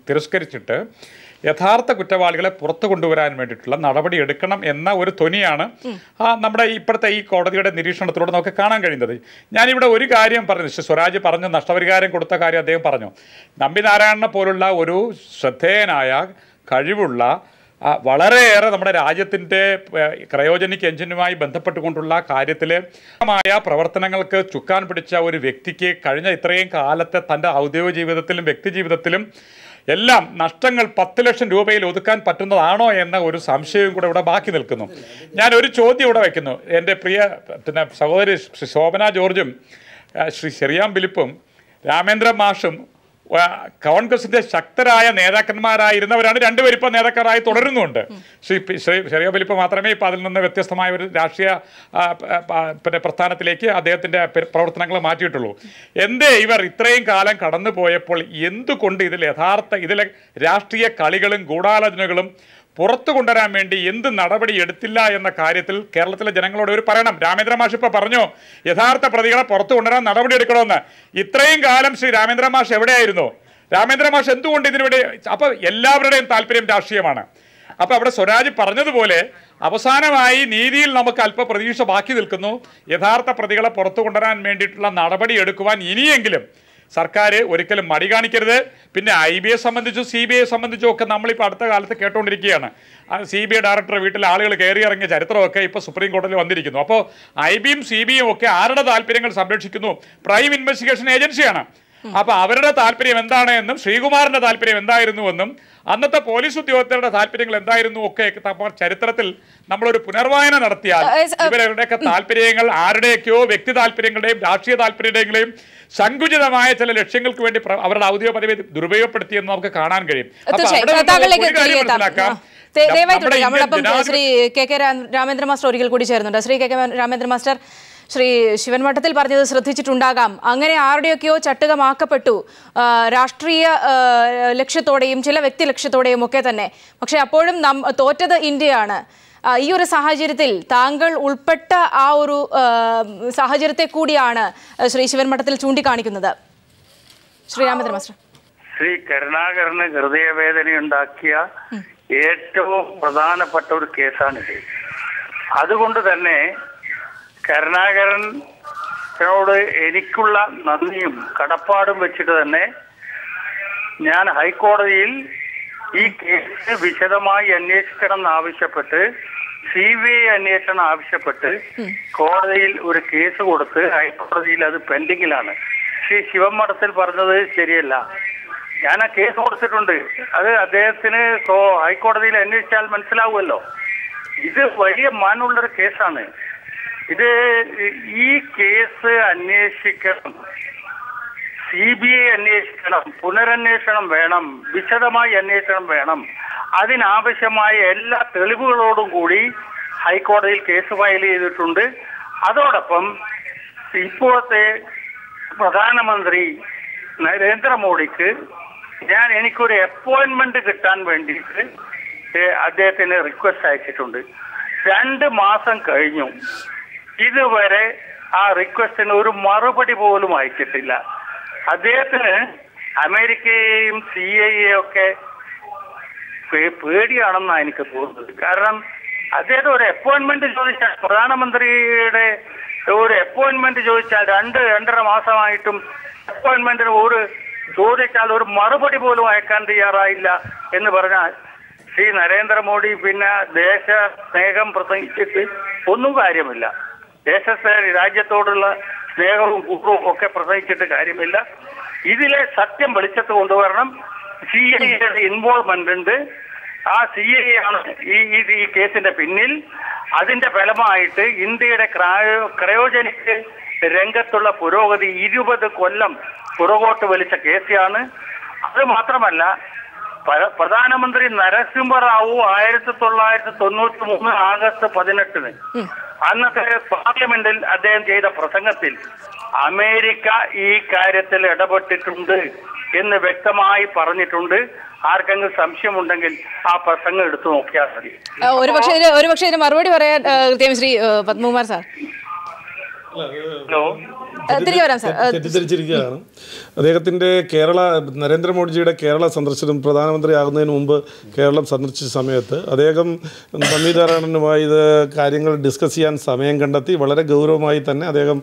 തിരസ്കരിച്ചിട്ട് യഥാർത്ഥ കുറ്റവാളികളെ പുറത്തു കൊണ്ടുവരാൻ വേണ്ടിയിട്ടുള്ള നടപടി എടുക്കണം എന്ന ഒരു ധ്വനിയാണ് ആ നമ്മുടെ ഇപ്പോഴത്തെ ഈ കോടതിയുടെ നിരീക്ഷണത്തിലൂടെ നമുക്ക് കാണാൻ കഴിയുന്നത്. ഞാനിവിടെ ഒരു കാര്യം പറഞ്ഞു സ്വരാജ് പറഞ്ഞു നഷ്ടപരിഹാരം കൊടുത്ത കാര്യം അദ്ദേഹം പറഞ്ഞു. നമ്പി നാരായണനെ പോലുള്ള ഒരു ശ്രദ്ധേയനായ കഴിവുള്ള വളരെയേറെ നമ്മുടെ രാജ്യത്തിന്റെ ക്രയോജനിക് എഞ്ചിനുമായി ബന്ധപ്പെട്ടുകൊണ്ടുള്ള കാര്യത്തിൽ മായ പ്രവർത്തനങ്ങൾക്ക് ചുക്കാൻ പിടിച്ച ഒരു വ്യക്തിക്ക് കഴിഞ്ഞ ഇത്രയും കാലത്തെ തന്റെ ഔദ്യോഗിക ജീവിതത്തിലും വ്യക്തി ജീവിതത്തിലും എല്ലാം നഷ്ടങ്ങൾ പത്ത് ലക്ഷം രൂപയിൽ ഒതുക്കാൻ പറ്റുന്നതാണോ എന്ന ഒരു സംശയവും കൂടെ ഇവിടെ ബാക്കി നിൽക്കുന്നു. ഞാൻ ഒരു ചോദ്യം ഇവിടെ വയ്ക്കുന്നു എന്റെ പ്രിയ പിന്നെ സഹോദരി ശോഭന ജോർജും ശ്രീ ചെറിയാം ബിലിപ്പും രാമേന്ദ്ര മാഷും കോൺഗ്രസിന്റെ ശക്തരായ നേതാക്കന്മാരായിരുന്നവരാണ് രണ്ടുപേരും ഇപ്പോൾ നേതാക്കന്മാരായി തുടരുന്നുണ്ട്. ശ്രീ പി- ശ്രീ ചെറിയ വലിപ്പ് മാത്രമേ ഇപ്പോൾ അതിൽ നിന്ന് വ്യത്യസ്തമായ ഒരു രാഷ്ട്രീയ പിന്നെ പ്രസ്ഥാനത്തിലേക്ക് അദ്ദേഹത്തിന്റെ പ്രവർത്തനങ്ങൾ മാറ്റിയിട്ടുള്ളൂ. എന്തേ ഇവർ ഇത്രയും കാലം കടന്നു പോയപ്പോൾ എന്തുകൊണ്ട് ഇതിൽ യഥാർത്ഥ ഇതിലെ രാഷ്ട്രീയ കളികളും ഗൂഢാലോചനകളും പുറത്തു കൊണ്ടുവരാൻ വേണ്ടി എന്ത് നടപടി എടുത്തില്ല എന്ന കാര്യത്തിൽ കേരളത്തിലെ ജനങ്ങളോട് ഒരു പറയണം. രാമേന്ദ്ര മാഷ് ഇപ്പോൾ പറഞ്ഞു യഥാർത്ഥ പ്രതികളെ പുറത്തു കൊണ്ടുവരാൻ നടപടി എടുക്കണമെന്ന്. ഇത്രയും കാലം ശ്രീ രാമേന്ദ്ര മാഷ് എവിടെയായിരുന്നു? രാമേന്ദ്ര മാഷ് എന്തുകൊണ്ട് ഇതിനുവേണ്ടി അപ്പോൾ എല്ലാവരുടെയും താല്പര്യം രാഷ്ട്രീയമാണ്. അപ്പോൾ അവിടെ സ്വരാജ് പറഞ്ഞതുപോലെ അവസാനമായി നീതിയിൽ നമുക്ക് അല്പ പ്രതീക്ഷ ബാക്കി നിൽക്കുന്നു. യഥാർത്ഥ പ്രതികളെ പുറത്തു കൊണ്ടുവരാൻ വേണ്ടിയിട്ടുള്ള നടപടി എടുക്കുവാൻ ഇനിയെങ്കിലും സർക്കാർ ഒരിക്കലും മടി കാണിക്കരുത്. പിന്നെ ഐ ബി എ സംബന്ധിച്ചും സി ബി ഐ സംബന്ധിച്ചും ഒക്കെ നമ്മളിപ്പോൾ അടുത്ത കാലത്ത് കേട്ടുകൊണ്ടിരിക്കുകയാണ് സി ബി ഐ ഡയറക്ടർ വീട്ടിൽ ആളുകൾ കയറി ഇറങ്ങിയ ചരിത്രമൊക്കെ ഇപ്പോൾ സുപ്രീം കോടതിയിൽ വന്നിരിക്കുന്നു. അപ്പോൾ ഐ ബിയും സി ബിയും ഒക്കെ ആരുടെ താല്പര്യങ്ങൾ സംരക്ഷിക്കുന്നു? പ്രൈം ഇൻവെസ്റ്റിഗേഷൻ ഏജൻസിയാണ്. അപ്പോൾ അവരുടെ താല്പര്യം എന്താണ് എന്നും ശ്രീകുമാറിന്റെ താല്പര്യം എന്തായിരുന്നുവെന്നും അന്നത്തെ പോലീസ് ഉദ്യോഗസ്ഥരുടെ താല്പര്യങ്ങൾ എന്തായിരുന്നു ഒക്കെ ചരിത്രത്തിൽ നമ്മളൊരു പുനർവായന നടത്തിയാൽ ഇവരുടെയൊക്കെ താല്പര്യങ്ങൾ ആരുടെയൊക്കെയോ വ്യക്തി താല്പര്യങ്ങളുടെയും രാഷ്ട്രീയ താല്പര്യങ്ങളുടെയും സങ്കുചിതമായ ചില ലക്ഷ്യങ്ങൾക്ക് വേണ്ടി അവരുടെ ഔദ്യോഗിക പദവി ദുരുപയോഗപ്പെടുത്തിയെന്ന് നമുക്ക് കാണാൻ കഴിയും. അപ്പൊ. മനസ്സിലാക്കാം. ദയവായി. Indian നമ്മളൊപ്പം Shri K K Ramendra master ഒരിക്കൽ കൂടി ചേരുന്നുണ്ട്. Shri K K Ramendra master Shri Shivan Madathil പറഞ്ഞത് ശ്രദ്ധിച്ചിട്ടുണ്ടാകാം. അങ്ങനെ ആരുടെയൊക്കെയോ ചട്ടുകമാക്കപ്പെട്ടു. രാഷ്ട്രീയ ലക്ഷ്യത്തോടെയും ചില വ്യക്തി ലക്ഷ്യത്തോടെയും ഒക്കെ തന്നെ. പക്ഷെ അപ്പോഴും നം തോറ്റത് ഇന്ത്യയാണ്. ഈ ഒരു സാഹചര്യത്തിൽ താങ്കൾ ഉൾപ്പെട്ട ആ ഒരു സാഹചര്യത്തെ കൂടിയാണ് ശ്രീ ശിവൻമഠത്തിൽ ചൂണ്ടിക്കാണിക്കുന്നത്. ശ്രീരാമചന്ദ്ര മാസ്റ്റർ. ശ്രീ കരുണാകരന് ഹൃദയവേദനയുണ്ടാക്കിയ ഏറ്റവും പ്രധാനപ്പെട്ട ഒരു കേസാണിത്. അതുകൊണ്ട് തന്നെ കരുണാകരനോട് എനിക്കുള്ള നന്ദിയും കടപ്പാടും വെച്ചിട്ട് തന്നെ ഞാൻ ഹൈക്കോടതിയിൽ ഈ കേസ് വിശദമായി അന്വേഷിക്കണം എന്നാവശ്യപ്പെട്ട് സി ബി ഐ അന്വേഷണം ആവശ്യപ്പെട്ട് കോടതിയിൽ ഒരു കേസ് കൊടുത്ത് ഹൈക്കോടതിയിൽ അത് പെൻഡിങ്ങിലാണ്. ശ്രീ ശിവമഠത്തിൽ പറഞ്ഞത് ശരിയല്ല. ഞാൻ ആ കേസ് കൊടുത്തിട്ടുണ്ട്. അത് അദ്ദേഹത്തിന് ഹൈക്കോടതിയിൽ അന്വേഷിച്ചാൽ മനസ്സിലാവുമല്ലോ. ഇത് വലിയ മാനുള്ളൊരു കേസാണ്. ഇത് ഈ കേസ് അന്വേഷിക്കണം. സി ബി ഐ അന്വേഷിക്കണം പുനരന്വേഷണം വേണം വിശദമായി അന്വേഷണം വേണം. അതിനാവശ്യമായ എല്ലാ തെളിവുകളോടും കൂടി ഹൈക്കോടതിയിൽ കേസ് ഫയൽ ചെയ്തിട്ടുണ്ട്. അതോടൊപ്പം ഇപ്പോഴത്തെ പ്രധാനമന്ത്രി നരേന്ദ്രമോദിക്ക് ഞാൻ എനിക്കൊരു അപ്പോയിന്റ്മെന്റ് കിട്ടാൻ വേണ്ടിയിട്ട് അദ്ദേഹത്തിന് റിക്വസ്റ്റ് അയച്ചിട്ടുണ്ട്. രണ്ട് മാസം കഴിഞ്ഞു. ഇതുവരെ ആ റിക്വസ്റ്റിന് ഒരു മറുപടി പോലും അയച്ചിട്ടില്ല. അദ്ദേഹത്തിന് അമേരിക്കയെയും സി ഐ ഒക്കെ പേടിയാണെന്നാണ് എനിക്ക് തോന്നുന്നത്. കാരണം അദ്ദേഹത്തെ ഒരു അപ്പോയിന്റ്മെന്റ് ചോദിച്ചാൽ പ്രധാനമന്ത്രിയുടെ ഒരു അപ്പോയിന്റ്മെന്റ് ചോദിച്ചാൽ രണ്ട് രണ്ടര മാസമായിട്ടും അപ്പോയിന്റ്മെന്റിന് ഒരു ചോദിച്ചാൽ ഒരു മറുപടി പോലും അയക്കാൻ തയ്യാറായില്ല എന്ന് പറഞ്ഞാൽ ശ്രീ നരേന്ദ്രമോദി പിന്നെ ദേശ സ്നേഹം പ്രസംഗിച്ചിട്ട് ഒന്നും കാര്യമില്ല. ദേശത്തെ രാജ്യത്തോടുള്ള സ്നേഹവും കൂറും ഒക്കെ പ്രസംഗിച്ചിട്ട് കാര്യമില്ല. ഇതിലെ സത്യം വെളിച്ചത്ത് കൊണ്ടുവരണം. സി ഐയുടെ ഇൻവോൾവ്മെന്റ് ഉണ്ട്. ആ സി ഐ ആണ് ഈ ഈ- കേസിന്റെ പിന്നിൽ. അതിന്റെ ഫലമായിട്ട് ഇന്ത്യയുടെ ക്രയോ- ക്രയോജനിക് രംഗത്തുള്ള പുരോഗതി ഇരുപത് കൊല്ലം പുറകോട്ട് വലിച്ച കേസാണ് അത് മാത്രമല്ല പ്രധാനമന്ത്രി നരസിംഹറാവു ആയിരത്തി തൊള്ളായിരത്തി തൊണ്ണൂറ്റി മൂന്ന് ആഗസ്റ്റ് പതിനെട്ടിന് അന്നത്തെ പാർലമെന്റിൽ അദ്ദേഹം ചെയ്ത പ്രസംഗത്തിൽ അമേരിക്ക ഈ കാര്യത്തിൽ ഇടപെട്ടിട്ടുണ്ട് എന്ന് വ്യക്തമായി പറഞ്ഞിട്ടുണ്ട്. ആർക്കെങ്കിലും സംശയമുണ്ടെങ്കിൽ ആ പ്രസംഗം എടുത്തു നോക്കിയാൽ മതി. ആ, ഒരു പക്ഷേ ഇതിന് ഒരു പക്ഷേ മറുപടി പറയാൻ കൃത്യം ശ്രീ പത്മകുമാർ സാർ. തിരികെ വരാം സാർ. ആ, തെറ്റിദ്ധരിച്ചിരിക്കുകയാണ്. അദ്ദേഹത്തിന്റെ കേരള നരേന്ദ്രമോദിജിയുടെ കേരള സന്ദർശനം പ്രധാനമന്ത്രിയാകുന്നതിന് മുമ്പ് കേരളം സന്ദർശിച്ച സമയത്ത് അദ്ദേഹം നന്ദിനാരായണനുമായി ഇത് കാര്യങ്ങൾ ഡിസ്കസ് ചെയ്യാൻ സമയം കണ്ടെത്തി വളരെ ഗൗരവമായി തന്നെ അദ്ദേഹം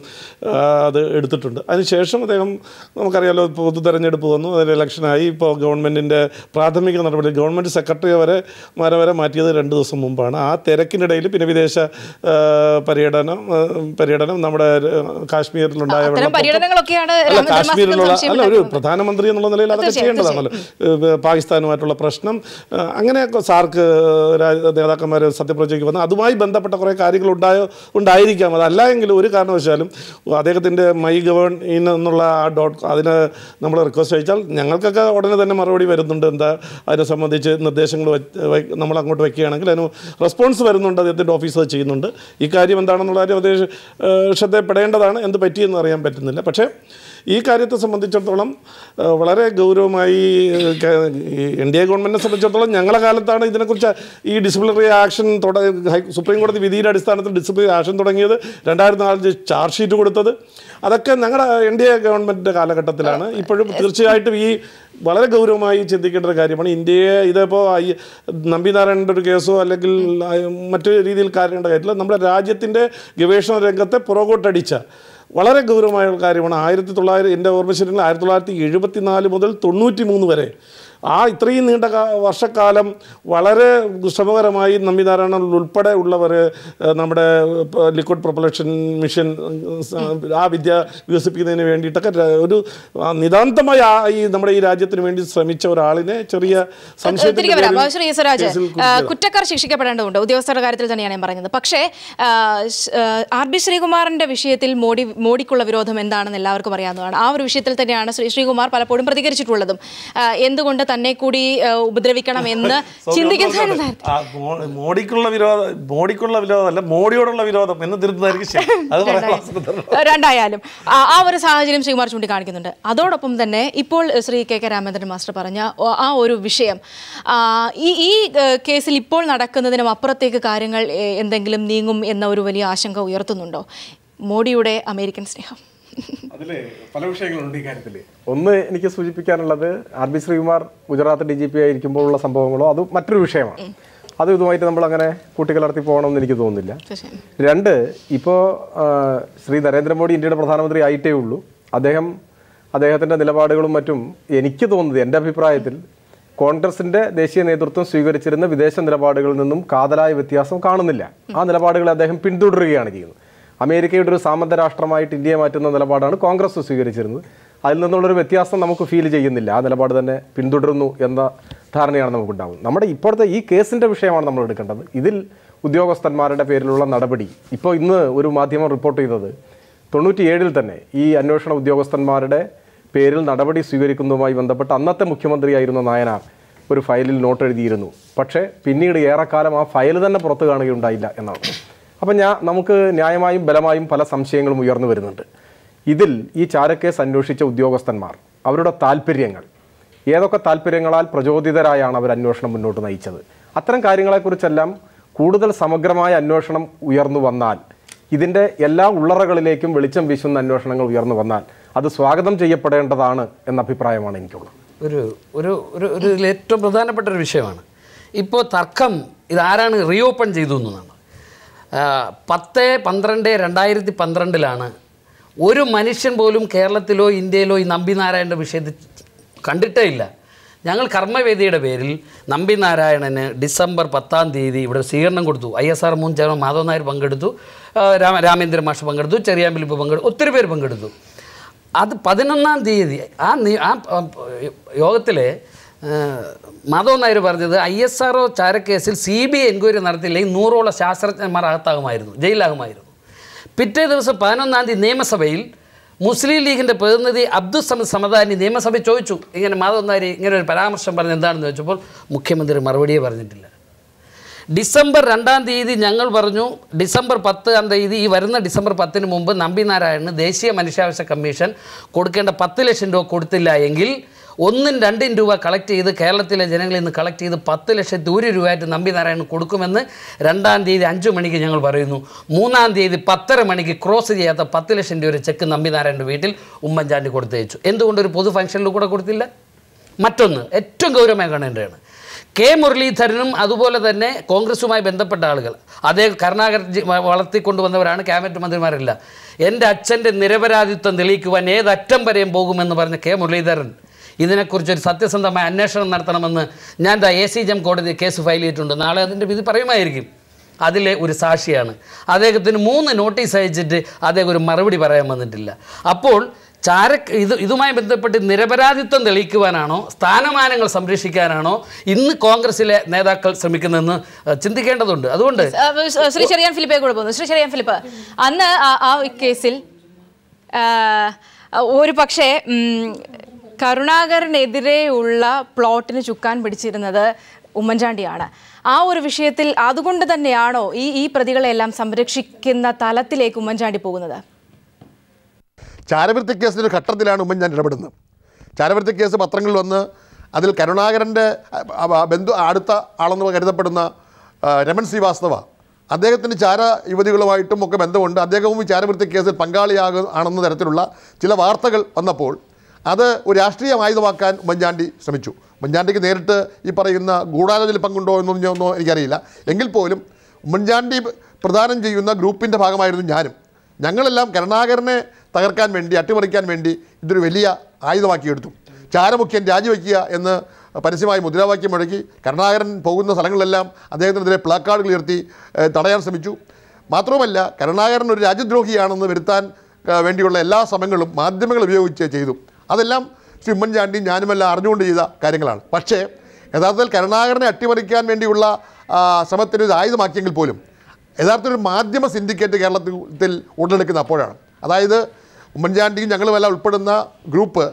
അത് എടുത്തിട്ടുണ്ട്. അതിനുശേഷം അദ്ദേഹം നമുക്കറിയാലോ പൊതു തെരഞ്ഞെടുപ്പ് വന്നു. അതിൽ ഇലക്ഷനായി ഇപ്പോൾ ഗവൺമെന്റിന്റെ പ്രാഥമിക നടപടി ഗവൺമെന്റ് സെക്രട്ടറി വരെ മാരെ വരെ മാറ്റിയത് രണ്ട് ദിവസം മുമ്പാണ്. ആ തിരക്കിനിടയിൽ പിന്നെ വിദേശ പര്യടനം പര്യടനം നമ്മുടെ ആ, കാശ്മീരിലുണ്ടായ അല്ല കാശ്മീരിലുള്ള അല്ല ഒരു പ്രധാനമന്ത്രി എന്നുള്ള നിലയിൽ അതൊക്കെ ചെയ്യേണ്ടതാണല്ലോ. പാകിസ്ഥാനുമായിട്ടുള്ള പ്രശ്നം. അങ്ങനെ അങ്ങനെയൊക്കെ സാർക്ക് നേതാക്കന്മാർ സത്യപ്രതിജ്ഞയ്ക്ക് വന്ന അതുമായി ബന്ധപ്പെട്ട കുറേ കാര്യങ്ങൾ ഉണ്ടായോ ഉണ്ടായിരിക്കാം. അതല്ല എങ്കിൽ ഒരു കാരണവശാലും അദ്ദേഹത്തിന്റെ മൈ ഗവൺ ഇൻ എന്നുള്ള ആ ഡോട്ട് അതിന് നമ്മൾ റിക്വസ്റ്റ് അയച്ചാൽ ഞങ്ങൾക്കൊക്കെ ഉടനെ തന്നെ മറുപടി വരുന്നുണ്ട്. എന്താ അതിനെ സംബന്ധിച്ച് നിർദ്ദേശങ്ങൾ നമ്മൾ അങ്ങോട്ട് വയ്ക്കുകയാണെങ്കിൽ അതിന് റെസ്പോൺസ് വരുന്നുണ്ട് അദ്ദേഹത്തിന്റെ ഓഫീസ് ചെയ്യുന്നുണ്ട്. ഈ കാര്യം എന്താണെന്നുള്ള കാര്യം അദ്ദേഹം ശ്രദ്ധപ്പെടേണ്ടതാണ് എന്ത് പറ്റിയെന്ന് അറിയാൻ പറ്റുന്നില്ല. പക്ഷേ ഈ കാര്യത്തെ സംബന്ധിച്ചിടത്തോളം വളരെ ഗൗരവമായി എൻ ഡി എ ഗവൺമെന്റിനെ സംബന്ധിച്ചിടത്തോളം ഞങ്ങളുടെ കാലത്താണ് ഇതിനെക്കുറിച്ച് ഈ ഡിസിപ്ലിനറി ആക്ഷൻ തുട ഹൈ- സുപ്രീം കോടതി വിധിയുടെ അടിസ്ഥാനത്തിൽ ഡിസിപ്ലിനറി ആക്ഷൻ തുടങ്ങിയത് രണ്ടായിരത്തി നാലിൽ ചാർജ് ഷീറ്റ് കൊടുത്തത്. അതൊക്കെ ഞങ്ങളുടെ എൻ ഡി എ ഗവൺമെന്റിന്റെ കാലഘട്ടത്തിലാണ്. ഇപ്പോഴും തീർച്ചയായിട്ടും ഈ വളരെ ഗൗരവമായി ചിന്തിക്കേണ്ട ഒരു കാര്യമാണ്. ഇന്ത്യയെ ഇതിപ്പോൾ നമ്പി നമ്പിനാരായണന്റെ ഒരു കേസോ അല്ലെങ്കിൽ മറ്റൊരു രീതിയിൽ കാര്യേണ്ട കാര്യമില്ല നമ്മുടെ രാജ്യത്തിന്റെ ഗവേഷണ രംഗത്തെ പുറകോട്ടടിച്ച വളരെ ഗൗരവമായ കാര്യമാണ്. ആയിരത്തി തൊള്ളായിരം എന്റെ ഓർമ്മ ശരിയെങ്കിൽ ആയിരത്തി തൊള്ളായിരത്തി എഴുപത്തി നാല് മുതൽ തൊണ്ണൂറ്റി മൂന്ന് വരെ ആ ഇത്രയും നീണ്ട വർഷക്കാലം വളരെ ശ്രമകരമായി നമ്പിനാരായണൻ ഉൾപ്പെടെ ഉള്ളവർ നമ്മുടെ ലിക്വിഡ് പ്രൊപ്പലക്ഷൻ മിഷൻ ആ വിദ്യ വികസിപ്പിക്കുന്നതിന് വേണ്ടിയിട്ടൊക്കെ ഒരു നിതാന്തമായ ഈ നമ്മുടെ ഈ രാജ്യത്തിന് വേണ്ടി ശ്രമിച്ച ഒരാളിനെ ചെറിയ. കുറ്റക്കാർ ശിക്ഷിക്കപ്പെടേണ്ടതുണ്ട്. ഉദ്യോഗസ്ഥരുടെ കാര്യത്തിൽ തന്നെയാണ് ഞാൻ പറഞ്ഞത് പക്ഷേ ആർ ബി ശ്രീകുമാറിന്റെ വിഷയത്തിൽ മോഡി മോഡിക്കുള്ള വിരോധം എന്താണെന്ന് എല്ലാവർക്കും അറിയാവുന്നതാണ്. ആ ഒരു വിഷയത്തിൽ തന്നെയാണ് ശ്രീ ശ്രീകുമാർ പലപ്പോഴും പ്രതികരിച്ചിട്ടുള്ളതും. എന്തുകൊണ്ട് തന്നെ കൂടി ഉപദ്രവിക്കണം എന്ന് ചിന്തിക്കുന്നതിന് ആ, മോ- മോഡിക്കുള്ള വിരോധം മോഡിക്കുള്ള വിരോധമല്ല മോഡിയോടുള്ള വിരോധം എന്ന് തിരുത്തുന്നതായിരിക്കും. രണ്ടായാലും. ആ ഒരു സാഹചര്യം ശ്രീകുമാർ ചൂണ്ടിക്കാണിക്കുന്നുണ്ട്. അതോടൊപ്പം തന്നെ ഇപ്പോൾ Shri K K Ramendran master പറഞ്ഞ ആ ഒരു വിഷയം ഈ ഈ കേസിൽ ഇപ്പോൾ നടക്കുന്നതിനും അപ്പുറത്തേക്ക് കാര്യങ്ങൾ എന്തെങ്കിലും നീങ്ങും എന്ന ഒരു വലിയ ആശങ്ക ഉയർത്തുന്നുണ്ടോ? മോഡിയുടെ അമേരിക്കൻ സ്നേഹം. പല വിഷയങ്ങളുണ്ട് ഈ കാര്യത്തിൽ ഒന്ന് എനിക്ക് സൂചിപ്പിക്കാനുള്ളത് R B Sreekumar Gujarat D G P ആയിരിക്കുമ്പോഴുള്ള സംഭവങ്ങളോ അത് മറ്റൊരു വിഷയമാണ്. അത് ഇതുമായിട്ട് നമ്മൾ അങ്ങനെ കൂട്ടിക്കലർത്തി പോകണമെന്ന് എനിക്ക് തോന്നുന്നില്ല. രണ്ട് ഇപ്പോൾ ശ്രീ നരേന്ദ്രമോദി ഇന്ത്യയുടെ പ്രധാനമന്ത്രി ആയിട്ടേ ഉള്ളൂ. അദ്ദേഹം അദ്ദേഹത്തിന്റെ നിലപാടുകളും മറ്റും എനിക്ക് തോന്നുന്നത് എന്റെ അഭിപ്രായത്തിൽ കോൺഗ്രസിന്റെ ദേശീയ നേതൃത്വം സ്വീകരിച്ചിരുന്ന വിദേശ നിലപാടുകളിൽ നിന്നും കാതലായ വ്യത്യാസം കാണുന്നില്ല. ആ നിലപാടുകളെ അദ്ദേഹം പിന്തുടരുകയാണ് ചെയ്യുന്നത്. അമേരിക്കയുടെ ഒരു സാമന്ത രാഷ്ട്രമായിട്ട് ഇന്ത്യയെ മാറ്റുന്ന നിലപാടാണ് കോൺഗ്രസ് സ്വീകരിച്ചിരുന്നത്. അതിൽ നിന്നുള്ളൊരു വ്യത്യാസം നമുക്ക് ഫീൽ ചെയ്യുന്നില്ല. ആ നിലപാട് തന്നെ പിന്തുടരുന്നു എന്ന ധാരണയാണ് നമുക്കുണ്ടാകുന്നത് നമ്മുടെ ഇപ്പോഴത്തെ ഈ കേസിന്റെ വിഷയമാണ് നമ്മൾ എടുക്കേണ്ടത്. ഇതിൽ ഉദ്യോഗസ്ഥന്മാരുടെ പേരിലുള്ള നടപടി. ഇപ്പോൾ ഇന്ന് ഒരു മാധ്യമം റിപ്പോർട്ട് ചെയ്തത് തൊണ്ണൂറ്റിയേഴിൽ തന്നെ ഈ അന്വേഷണ ഉദ്യോഗസ്ഥന്മാരുടെ പേരിൽ നടപടി സ്വീകരിക്കുന്നതുമായി ബന്ധപ്പെട്ട് അന്നത്തെ മുഖ്യമന്ത്രിയായിരുന്ന നായനാർ ഒരു ഫയലിൽ നോട്ട് എഴുതിയിരുന്നു പക്ഷേ പിന്നീട് ഏറെക്കാലം ആ ഫയൽ തന്നെ പുറത്തു കാണുകയുണ്ടായില്ല എന്നാണ്. അപ്പം ഞാൻ നമുക്ക് ന്യായമായും ബലമായും പല സംശയങ്ങളും ഉയർന്നു വരുന്നുണ്ട്. ഇതിൽ ഈ ചാരക്കേസ് അന്വേഷിച്ച ഉദ്യോഗസ്ഥന്മാർ അവരുടെ താല്പര്യങ്ങൾ ഏതൊക്കെ താല്പര്യങ്ങളാൽ പ്രചോദിതരായാണ് അവർ അന്വേഷണം മുന്നോട്ട് നയിച്ചത്? അത്തരം കാര്യങ്ങളെക്കുറിച്ചെല്ലാം കൂടുതൽ സമഗ്രമായ അന്വേഷണം ഉയർന്നു വന്നാൽ ഇതിന്റെ എല്ലാ ഉള്ളറകളിലേക്കും വെളിച്ചം വീശുന്ന അന്വേഷണങ്ങൾ ഉയർന്നു വന്നാൽ അത് സ്വാഗതം ചെയ്യപ്പെടേണ്ടതാണ് എന്ന അഭിപ്രായമാണ് എനിക്കുള്ളത്. ഒരു ഒരു ഒരു ഒരു ഏറ്റവും പ്രധാനപ്പെട്ട ഒരു വിഷയമാണ്. ഇപ്പോൾ തർക്കം ഇതാരാണ് റീഓപ്പൺ ചെയ്തു എന്നതാണ്. പത്ത് പന്ത്രണ്ട് രണ്ടായിരത്തി പന്ത്രണ്ടിലാണ് ഒരു മനുഷ്യൻ പോലും കേരളത്തിലോ ഇന്ത്യയിലോ ഈ നമ്പിനാരായണന്റെ വിഷയത്തിൽ കണ്ടിട്ടേ ഇല്ല. ഞങ്ങൾ കർമ്മവേദിയുടെ പേരിൽ നമ്പിനാരായണന് ഡിസംബർ പത്താം തീയതി ഇവിടെ സ്വീകരണം കൊടുത്തു. ഐ എസ് ആർ മുൻ ചെയർമാൻ മാധവ് നായർ പങ്കെടുത്തു. രാമ രാമേന്ദ്രൻ മാഷ് പങ്കെടുത്തു. ചെറിയാമ്പിലിപ്പ് പങ്കെടുത്തു. ഒത്തിരി പേര് പങ്കെടുത്തു. അത് പതിനൊന്നാം തീയതി ആ ആ യോഗത്തിൽ മാധവൻ നായർ പറഞ്ഞത് ഐ എസ് ആർ ഒ ചാരക്കേസിൽ സി ബി ഐ എൻക്വയറി നടത്തിയില്ലെങ്കിൽ നൂറോളം ശാസ്ത്രജ്ഞന്മാർ അകത്താകുമായിരുന്നു ജയിലാകുമായിരുന്നു പിറ്റേ ദിവസം പതിനൊന്നാം തീയതി നിയമസഭയിൽ മുസ്ലിം ലീഗിന്റെ പ്രതിനിധി അബ്ദുൽ സമദ് സമദാനി നിയമസഭയിൽ ചോദിച്ചു. ഇങ്ങനെ മാധവൻ നായർ ഇങ്ങനെ ഒരു പരാമർശം പറഞ്ഞ് എന്താണെന്ന് ചോദിച്ചപ്പോൾ മുഖ്യമന്ത്രി മറുപടിയെ പറഞ്ഞിട്ടില്ല. ഡിസംബർ രണ്ടാം തീയതി ഞങ്ങൾ പറഞ്ഞു ഡിസംബർ പത്താം തീയതി ഈ വരുന്ന ഡിസംബർ പത്തിന് മുമ്പ് നമ്പി നാരായണന് ദേശീയ മനുഷ്യാവകാശ കമ്മീഷൻ കൊടുക്കേണ്ട പത്ത് ലക്ഷം രൂപ കൊടുത്തില്ല എങ്കിൽ ഒന്നും രണ്ടും രൂപ കളക്ട് ചെയ്ത് കേരളത്തിലെ ജനങ്ങളിൽ നിന്ന് കളക്ട് ചെയ്ത് പത്ത് ലക്ഷത്തി ഒരു രൂപയായിട്ട് നമ്പിനാരായണൻ കൊടുക്കുമെന്ന് രണ്ടാം തീയതി അഞ്ച് മണിക്ക് ഞങ്ങൾ പറയുന്നു. മൂന്നാം തീയതി പത്തര മണിക്ക് ക്രോസ് ചെയ്യാത്ത പത്ത് ലക്ഷം രൂപ ചെക്ക് നമ്പിനാരായണന്റെ വീട്ടിൽ ഉമ്മൻചാണ്ടി കൊടുത്തയച്ചു. എന്തുകൊണ്ടൊരു പൊതു ഫംഗ്ഷനിൽ കൂടെ കൊടുത്തില്ല? മറ്റൊന്ന് ഏറ്റവും ഗൗരവമായി കാണേണ്ടതാണ് കെ മുരളീധരനും അതുപോലെ തന്നെ കോൺഗ്രസുമായി ബന്ധപ്പെട്ട ആളുകൾ അതേ വ- വളർത്തിക്കൊണ്ടുവന്നവരാണ് ക്യാബിനറ്റ് മന്ത്രിമാരെല്ലാം. എന്റെ അച്ഛന്റെ നിരപരാധിത്വം തെളിയിക്കുവാൻ ഏതറ്റം വരെയും പോകുമെന്ന് പറഞ്ഞ കെ മുരളീധരൻ ഇതിനെക്കുറിച്ചൊരു സത്യസന്ധമായ അന്വേഷണം നടത്തണമെന്ന് ഞാൻ ദ എ സി ജം കോടതി കേസ് ഫയൽ ചെയ്തിട്ടുണ്ട്. നാളെ അതിന്റെ വിധി പറയുമായിരിക്കും. അതിലെ ഒരു സാക്ഷിയാണ്. അദ്ദേഹത്തിന് മൂന്ന് നോട്ടീസ് അയച്ചിട്ട് അദ്ദേഹം ഒരു മറുപടി പറയാൻ വന്നിട്ടില്ല. അപ്പോൾ ചാര ഇത് ഇതുമായി ബന്ധപ്പെട്ട് നിരപരാധിത്വം തെളിയിക്കുവാനാണോ സ്ഥാനമാനങ്ങൾ സംരക്ഷിക്കാനാണോ ഇന്ന് കോൺഗ്രസിലെ നേതാക്കൾ ശ്രമിക്കുന്നതെന്ന് ചിന്തിക്കേണ്ടതുണ്ട്. അതുകൊണ്ട് ശ്രീ ചെറിയാൻ ഫിലിപ്പെ കൂടെ പോകുന്നു. ശ്രീ ചെറിയാൻ ഫിലിപ്പ് അന്ന് ആ- കേസിൽ ഒരു പക്ഷേ കരുണാകരനെതിരെയുള്ള പ്ലോട്ടിന് ചുക്കാൻ പിടിച്ചിരുന്നത് ഉമ്മൻചാണ്ടിയാണ്. ആ ഒരു വിഷയത്തിൽ അതുകൊണ്ട് തന്നെയാണോ ഈ ഈ പ്രതികളെല്ലാം സംരക്ഷിക്കുന്ന തലത്തിലേക്ക് ഉമ്മൻചാണ്ടി പോകുന്നത്? ചാരവൃത്തി കേസിന്റെ ഘട്ടത്തിലാണ് ഉമ്മൻചാണ്ടി ഇടപെടുന്നത്. ചാരവൃത്തി കേസ് പത്രങ്ങളിൽ വന്ന് അതിൽ കരുണാകരന്റെ ബന്ധു അടുത്ത ആളെന്ന് കരുതപ്പെടുന്ന രമൺ ശ്രീവാസ്തവ അദ്ദേഹത്തിന് ചാര യുവതികളുമായിട്ടും ഒക്കെ ബന്ധമുണ്ട്. അദ്ദേഹവും ഈ ചാരവൃത്തി കേസിൽ പങ്കാളിയാകും ആണെന്ന തരത്തിലുള്ള ചില വാർത്തകൾ വന്നപ്പോൾ അത് ഒരു രാഷ്ട്രീയം ആയുധമാക്കാൻ ഉമ്മൻചാണ്ടി ശ്രമിച്ചു. ഉമ്മൻചാണ്ടിക്ക് നേരിട്ട് ഈ പറയുന്ന ഗൂഢാലോചനയിൽ പങ്കുണ്ടോ എന്നൊന്നും എനിക്കറിയില്ല. എങ്കിൽ പോലും ഉമ്മൻചാണ്ടി പ്രദാനം ചെയ്യുന്ന ഗ്രൂപ്പിന്റെ ഭാഗമായിരുന്നു ഞാനും. ഞങ്ങളെല്ലാം കരുണാകരനെ തകർക്കാൻ വേണ്ടി അട്ടിമറിക്കാൻ വേണ്ടി ഇതൊരു വലിയ ആയുധമാക്കിയെടുത്തു. ചാരമുഖ്യൻ രാജിവെക്കുക എന്ന് പരസ്യമായി മുദ്രാവാക്യം മുഴക്കി കരുണാകരൻ പോകുന്ന സ്ഥലങ്ങളിലെല്ലാം അദ്ദേഹത്തിനെതിരെ പ്ലാക്കാർഡുകൾ ഉയർത്തി തടയാൻ ശ്രമിച്ചു. മാത്രവുമല്ല കരുണാകരൻ ഒരു രാജ്യദ്രോഹിയാണെന്ന് വരുത്താൻ വേണ്ടിയുള്ള എല്ലാ ശ്രമങ്ങളും മാധ്യമങ്ങൾ ഉപയോഗിച്ച് ചെയ്തു. അതെല്ലാം ശ്രീ ഉമ്മൻചാണ്ടി ഞാനുമെല്ലാം അറിഞ്ഞുകൊണ്ട് ചെയ്ത കാര്യങ്ങളാണ്. പക്ഷേ യഥാർത്ഥത്തിൽ കരുണാകരനെ അട്ടിമറിക്കാൻ വേണ്ടിയുള്ള ശ്രമത്തിന് ഇത് ആയുധമാക്കിയെങ്കിൽ പോലും യഥാർത്ഥത്തിൽ ഒരു മാധ്യമ സിൻഡിക്കേറ്റ് കേരളത്തിൽ ഉടലെടുക്കുന്ന അപ്പോഴാണ്. അതായത് ഉമ്മൻചാണ്ടിയും ഞങ്ങളുമെല്ലാം ഉൾപ്പെടുന്ന ഗ്രൂപ്പ്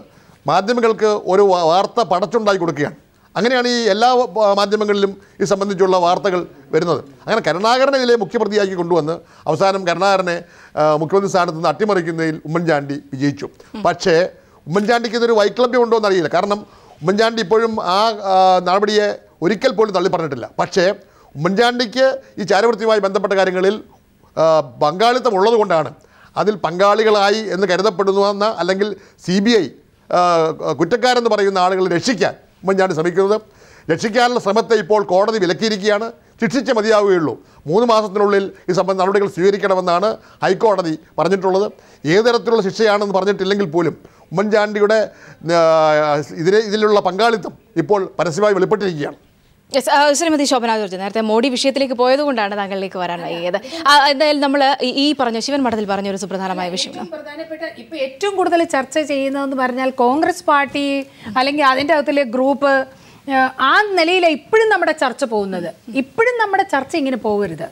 മാധ്യമങ്ങൾക്ക് ഒരു വാർത്ത പടച്ചുണ്ടാക്കി കൊടുക്കുകയാണ്. അങ്ങനെയാണ് ഈ എല്ലാ മാധ്യമങ്ങളിലും ഇത് സംബന്ധിച്ചുള്ള വാർത്തകൾ വരുന്നത്. അങ്ങനെ കരുണാകരനെ ഇതിലെ മുഖ്യപ്രതിയാക്കി കൊണ്ടുവന്ന് അവസാനം കരുണാകരനെ മുഖ്യമന്ത്രി സ്ഥാനത്ത് നിന്ന് അട്ടിമറിക്കുന്നതിൽ ഉമ്മൻചാണ്ടി വിജയിച്ചു. പക്ഷേ ഉമ്മൻചാണ്ടിക്ക് ഇതൊരു വൈക്ലഭ്യം ഉണ്ടോ എന്നറിയില്ല. കാരണം ഉമ്മൻചാണ്ടി ഇപ്പോഴും ആ നടപടിയെ ഒരിക്കൽ പോലും തള്ളി പറഞ്ഞിട്ടില്ല. പക്ഷേ ഉമ്മൻചാണ്ടിക്ക് ഈ ചാരവൃത്തിയുമായി ബന്ധപ്പെട്ട കാര്യങ്ങളിൽ പങ്കാളിത്തം ഉള്ളതുകൊണ്ടാണ് അതിൽ പങ്കാളികളായി എന്ന് കരുതപ്പെടുന്നുവെന്ന അല്ലെങ്കിൽ സി ബി ഐ കുറ്റക്കാരെന്ന് പറയുന്ന ആളുകളെ രക്ഷിക്കാൻ ഉമ്മൻചാണ്ടി ശ്രമിക്കുന്നത്. രക്ഷിക്കാനുള്ള ശ്രമത്തെ ഇപ്പോൾ കോടതി വിലക്കിയിരിക്കുകയാണ്. ശിക്ഷിച്ചേ മതിയാവുകയുള്ളൂ. മൂന്ന് മാസത്തിനുള്ളിൽ ഈ സംബന്ധ നടപടികൾ സ്വീകരിക്കണമെന്നാണ് ഹൈക്കോടതി പറഞ്ഞിട്ടുള്ളത്. ഏത് തരത്തിലുള്ള ശിക്ഷയാണെന്ന് പറഞ്ഞിട്ടില്ലെങ്കിൽ പോലും ഉമ്മൻചാണ്ടിയുടെ ആ, ഇതിലെ ഇതിലുള്ള പങ്കാളിത്തം ഇപ്പോൾ പരസ്യമായി വെളിപ്പെട്ടിരിക്കുകയാണ്. യെസ് ശ്രീമതി ശോഭന ജോർജ് നേരത്തെ മോഡി വിഷയത്തിലേക്ക് പോയതുകൊണ്ടാണ് താങ്കളിലേക്ക് വരാൻ വൈകിയത് എന്തായാലും നമ്മൾ ഈ പറഞ്ഞ ശിവൻ മഠത്തിൽ പറഞ്ഞ ഒരു സുപ്രധാനമായ വിഷയം. പ്രധാനപ്പെട്ട ഇപ്പൊ ഏറ്റവും കൂടുതൽ ചർച്ച ചെയ്യുന്നതെന്ന് പറഞ്ഞാൽ കോൺഗ്രസ് പാർട്ടി അല്ലെങ്കിൽ അതിന്റെ അകത്തിലെ ഗ്രൂപ്പ് ആ നിലയിൽ ഇപ്പോഴും നമ്മുടെ ചർച്ച പോകുന്നത്. ഇപ്പോഴും നമ്മുടെ ചർച്ച ഇങ്ങനെ പോകരുത്.